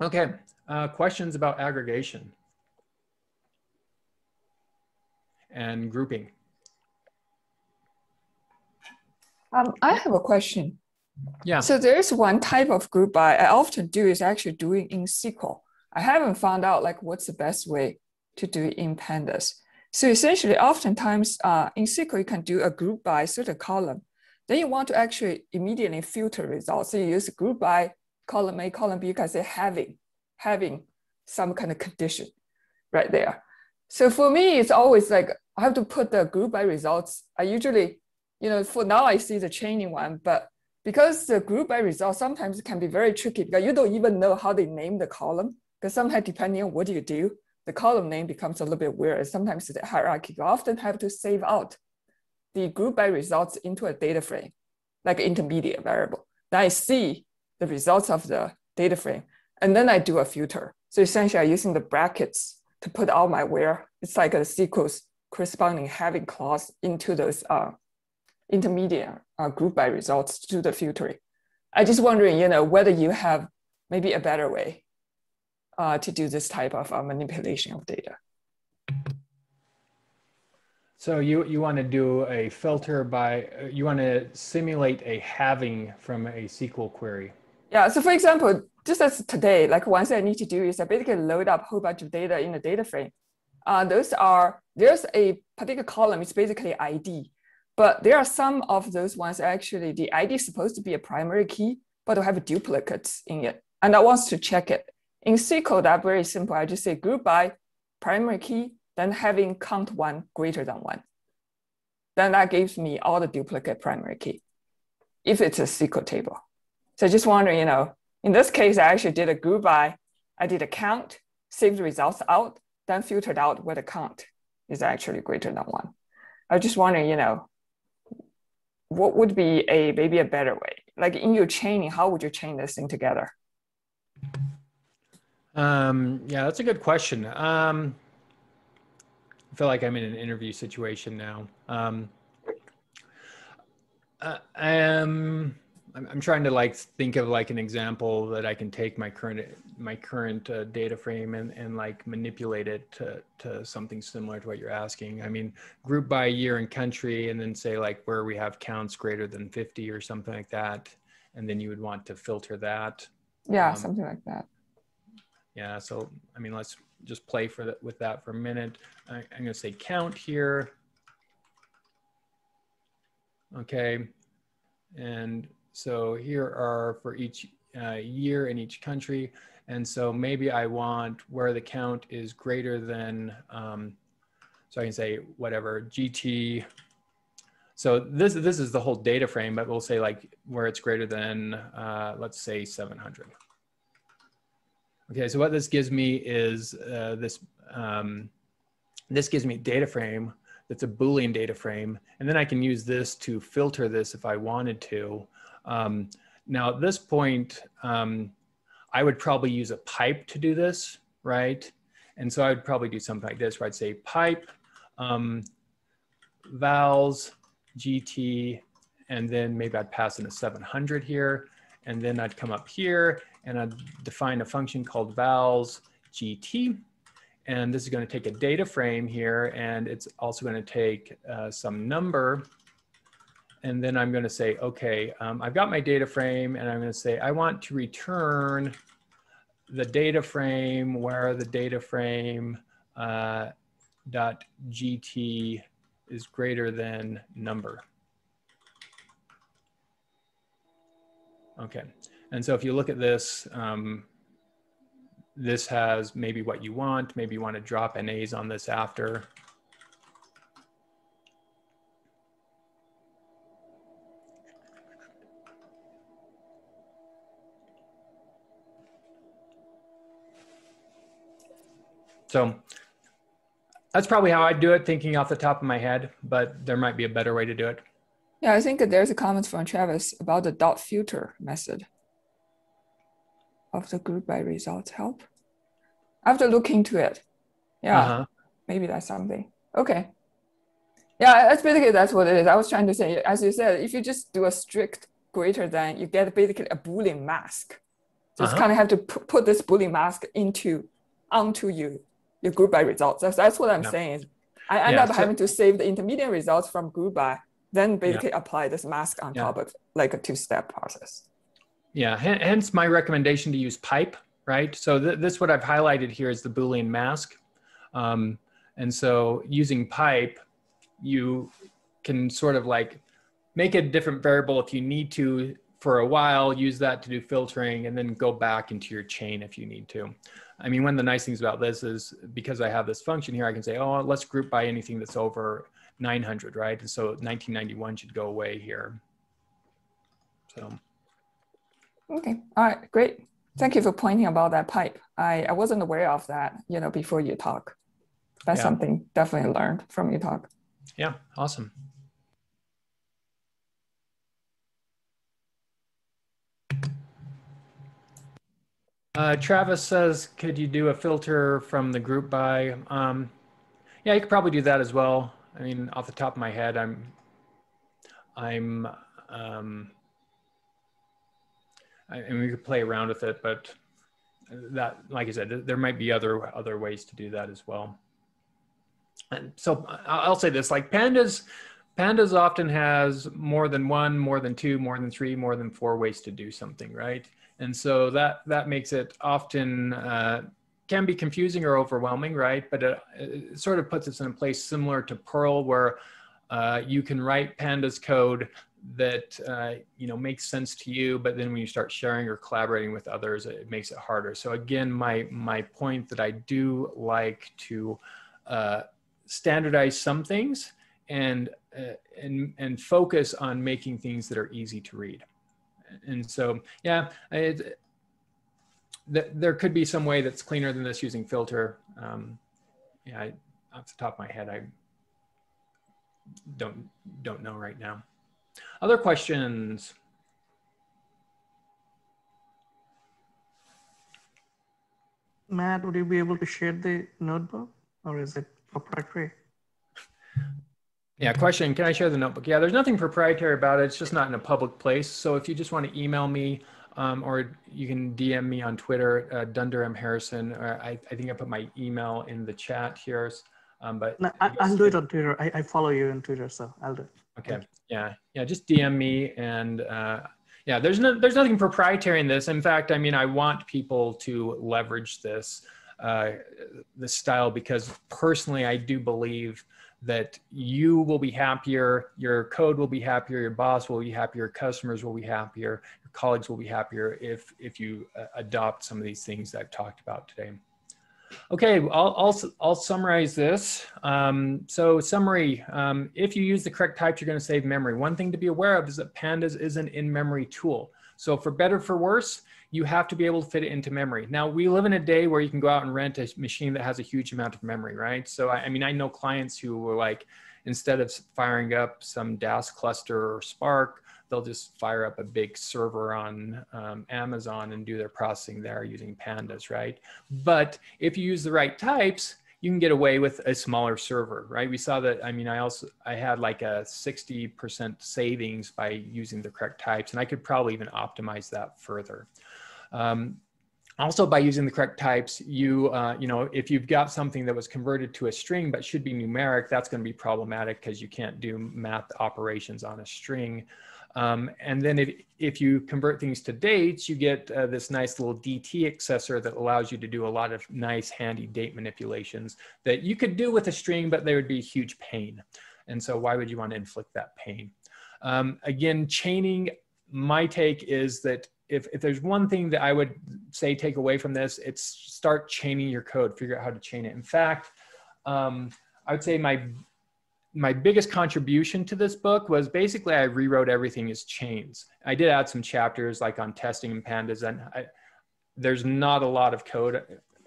Okay, uh, questions about aggregation and grouping. Um, I have a question. Yeah. So there's one type of group by I often do is actually doing in SQL. I haven't found out like what's the best way to do it in pandas. So essentially, oftentimes uh, in SQL, you can do a group by certain column. Then you want to actually immediately filter results. So you use group by column A, column B, can say having, having some kind of condition right there. So for me, it's always like I have to put the group by results. I usually, you know, for now I see the chaining one, but because the group by results sometimes can be very tricky because you don't even know how they name the column. Because sometimes depending on what you do, the column name becomes a little bit weird. Sometimes the hierarchy, you often have to save out the group by results into a data frame, like an intermediate variable. Then I see the results of the data frame, and then I do a filter. So essentially, I'm using the brackets to put all my where. It's like a SQL's corresponding having clause into those uh, intermediate uh, group by results to the filtering. I just wondering, you know, whether you have maybe a better way uh, to do this type of uh, manipulation of data. So you, you want to do a filter by, you want to simulate a having from a SQL query. Yeah, so for example, just as today, like one thing I need to do is I basically load up a whole bunch of data in a data frame. Uh, those are, there's a particular column, it's basically ID. But there are some of those ones actually, the ID is supposed to be a primary key, but will have duplicates in it. And I want to check it. In SQL, that very simple. I just say group by primary key then having count one greater than one. Then that gives me all the duplicate primary key if it's a SQL table. So I just wondering, you know, in this case, I actually did a group by, I did a count, saved the results out, then filtered out where the count is actually greater than one. I was just wondering, you know, what would be a maybe a better way? Like in your chaining, how would you chain this thing together? Um, yeah, that's a good question. Um, feel like I'm in an interview situation now. Um, uh, I'm, I'm trying to like think of like an example that I can take my current my current uh, data frame and, and like manipulate it to, to something similar to what you're asking. I mean, group by year and country, and then say like where we have counts greater than 50 or something like that, and then you would want to filter that. Yeah, um, something like that. Yeah. So I mean, let's just play for that with that for a minute. I, am going to say count here. okay? And so here are for each uh, year in each country. And so maybe I want where the count is greater than, um, so I can say whatever, GT. So this, this is the whole data frame, but we'll say like where it's greater than, uh, let's say 700. Okay, so what this gives me is uh, this, um, this gives me data frame that's a Boolean data frame. And then I can use this to filter this if I wanted to. Um, now at this point, um, I would probably use a pipe to do this, right? And so I would probably do something like this where I'd say pipe, um, vals, GT, and then maybe I'd pass in a 700 here. And then I'd come up here and I'd define a function called vals GT. And this is going to take a data frame here, and it's also going to take uh, some number. And then I'm going to say, okay, um, I've got my data frame, and I'm going to say, I want to return the data frame where the data frame uh, dot gt is greater than number. Okay, and so if you look at this, um, this has maybe what you want. Maybe you want to drop NAs on this after. So that's probably how I'd do it, thinking off the top of my head, but there might be a better way to do it. Yeah, I think there's a comment from Travis about the dot filter method of the group by results help. I have to look into it. Yeah, uh-huh. maybe that's something. Okay. Yeah, that's basically that's what it is. I was trying to say, as you said, if you just do a strict greater than, you get basically a Boolean mask. Just uh-huh. kind of have to p- put this Boolean mask into onto you your group by results. That's, that's what I'm yeah. saying. I end yeah, up so, having to save the intermediate results from group by, then basically yeah. apply this mask on top of like a two-step process. Yeah, hence my recommendation to use pipe, right? So th this what I've highlighted here is the Boolean mask. Um, and so using pipe, you can sort of like make a different variable if you need to for a while, use that to do filtering, and then go back into your chain if you need to. I mean, one of the nice things about this is because I have this function here, I can say, oh, let's group by anything that's over 900, right? And so 1991 should go away here. So. Okay, all right, great. Thank you for pointing about that pipe. I, I wasn't aware of that, you know, before you talk. That's yeah. something definitely learned from your talk. Yeah, awesome. Uh, Travis says, could you do a filter from the group by? Um, yeah, you could probably do that as well. I mean, off the top of my head, I'm, I'm, um, I, and we could play around with it, but that, like I said, there might be other other ways to do that as well. And so I'll say this: like pandas, pandas often has more than one, more than two, more than three, more than four ways to do something, right? And so that that makes it often uh, can be confusing or overwhelming, right? But it, it, sort of puts us in a place similar to Perl, where uh, you can write pandas code that uh, you know makes sense to you but then when you start sharing or collaborating with others it makes it harder so again my my point that i do like to uh, standardize some things and uh, and and focus on making things that are easy to read and so yeah it, th- there could be some way that's cleaner than this using filter um, yeah I, off the top of my head i don't don't know right now other questions? Matt, would you be able to share the notebook or is it proprietary? Yeah, question, can I share the notebook? Yeah, there's nothing proprietary about it. It's just not in a public place. So if you just want to email me um, or you can DM me on Twitter, uh, Dunder M. Harrison, or I, I think I put my email in the chat here. Um, but no, I, will do it on Twitter. I, I follow you on Twitter, so I'll do it. Okay. Yeah. Yeah. Just DM me and uh, yeah, there's no, there's nothing proprietary in this. In fact, I mean, I want people to leverage this, uh, this style because personally, I do believe that you will be happier, your code will be happier, your boss will be happier, customers will be happier, colleagues will be happier if, if you uh, adopt some of these things that I've talked about today. Okay, I'll, I'll, I'll summarize this. Um, so summary, um, if you use the correct types, you're gonna save memory. One thing to be aware of is that Pandas is an in-memory tool. So for better for worse, you have to be able to fit it into memory. Now we live in a day where you can go out and rent a machine that has a huge amount of memory, right? So I, I mean, I know clients who were like, instead of firing up some Dask cluster or Spark, they'll just fire up a big server on um, Amazon and do their processing there using pandas, right? But if you use the right types, you can get away with a smaller server, right? We saw that, I mean, I also, I had like a 60% savings by using the correct types, and I could probably even optimize that further. Um, also by using the correct types, you, uh, you know, if you've got something that was converted to a string but should be numeric, that's going to be problematic because you can't do math operations on a string. Um, and then if, if you convert things to dates, you get uh, this nice little DT accessor that allows you to do a lot of nice handy date manipulations that you could do with a string, but they would be a huge pain. And so why would you want to inflict that pain? Um, again, chaining, my take is that if, if there's one thing that I would say take away from this, it's start chaining your code, figure out how to chain it. In fact, um, I would say my my biggest contribution to this book was basically I rewrote everything as chains. I did add some chapters like on testing and pandas, and I, there's not a lot of code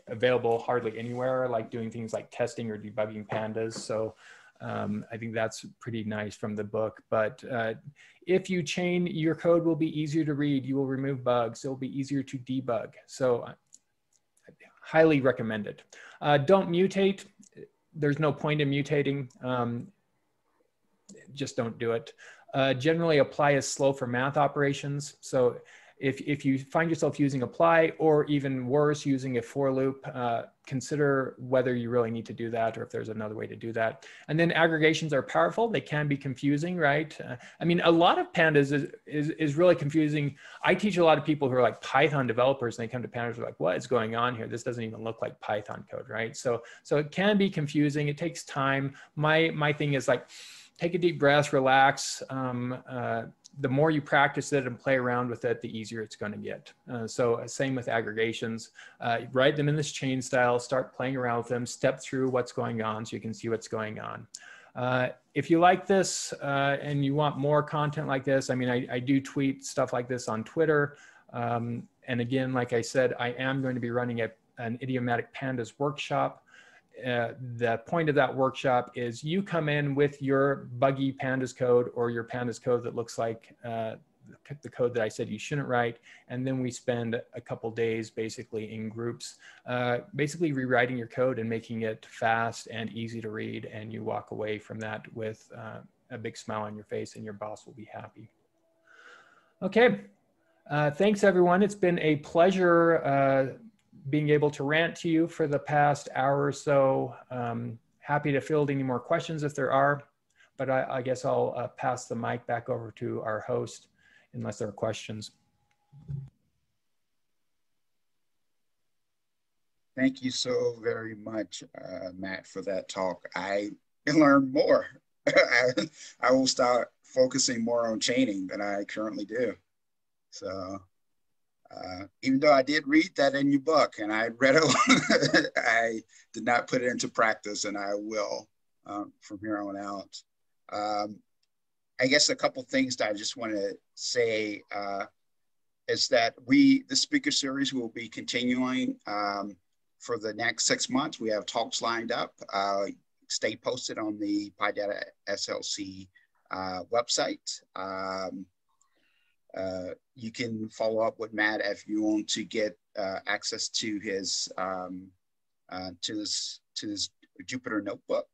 available hardly anywhere, like doing things like testing or debugging pandas. So um, I think that's pretty nice from the book. But uh, if you chain, your code will be easier to read. You will remove bugs. It'll be easier to debug. So I highly recommend it. Uh, don't mutate. There's no point in mutating. Um, just don't do it. Uh, generally apply is slow for math operations. So if, if you find yourself using apply or even worse, using a for loop, uh, consider whether you really need to do that or if there's another way to do that. And then aggregations are powerful. They can be confusing, right? Uh, I mean, a lot of pandas is, is, is really confusing. I teach a lot of people who are like Python developers and they come to pandas like, what is going on here? This doesn't even look like Python code, right? So, so it can be confusing. It takes time. My, my thing is like, take a deep breath, relax. Um, uh, the more you practice it and play around with it, the easier it's going to get. Uh, so uh, same with aggregations, uh, write them in this chain style, start playing around with them, step through what's going on so you can see what's going on. Uh, if you like this uh, and you want more content like this, I mean, I, I do tweet stuff like this on Twitter. Um, and again, like I said, I am going to be running a, an idiomatic pandas workshop uh, the point of that workshop is you come in with your buggy pandas code or your pandas code that looks like uh, the code that I said you shouldn't write. And then we spend a couple days basically in groups, uh, basically rewriting your code and making it fast and easy to read. And you walk away from that with uh, a big smile on your face and your boss will be happy. Okay. Uh, thanks everyone. It's been a pleasure being able to rant to you for the past hour or so. Um, happy to field any more questions if there are, but I, I guess I'll uh, pass the mic back over to our host unless there are questions. Thank you so very much, uh, Matt, for that talk. I learned more. I, I will start focusing more on chaining than I currently do. So uh, even though I did read that in your book and I read it, I did not put it into practice and I will um, from here on out. Um, I guess a couple things that I just want to say uh, is that we, the speaker series will be continuing um, for the next six months. We have talks lined up. Uh, stay posted on the PyData SLC uh, website. Uh, you can follow up with Matt if you want to get uh, access to his um, uh, to his to his Jupyter notebook.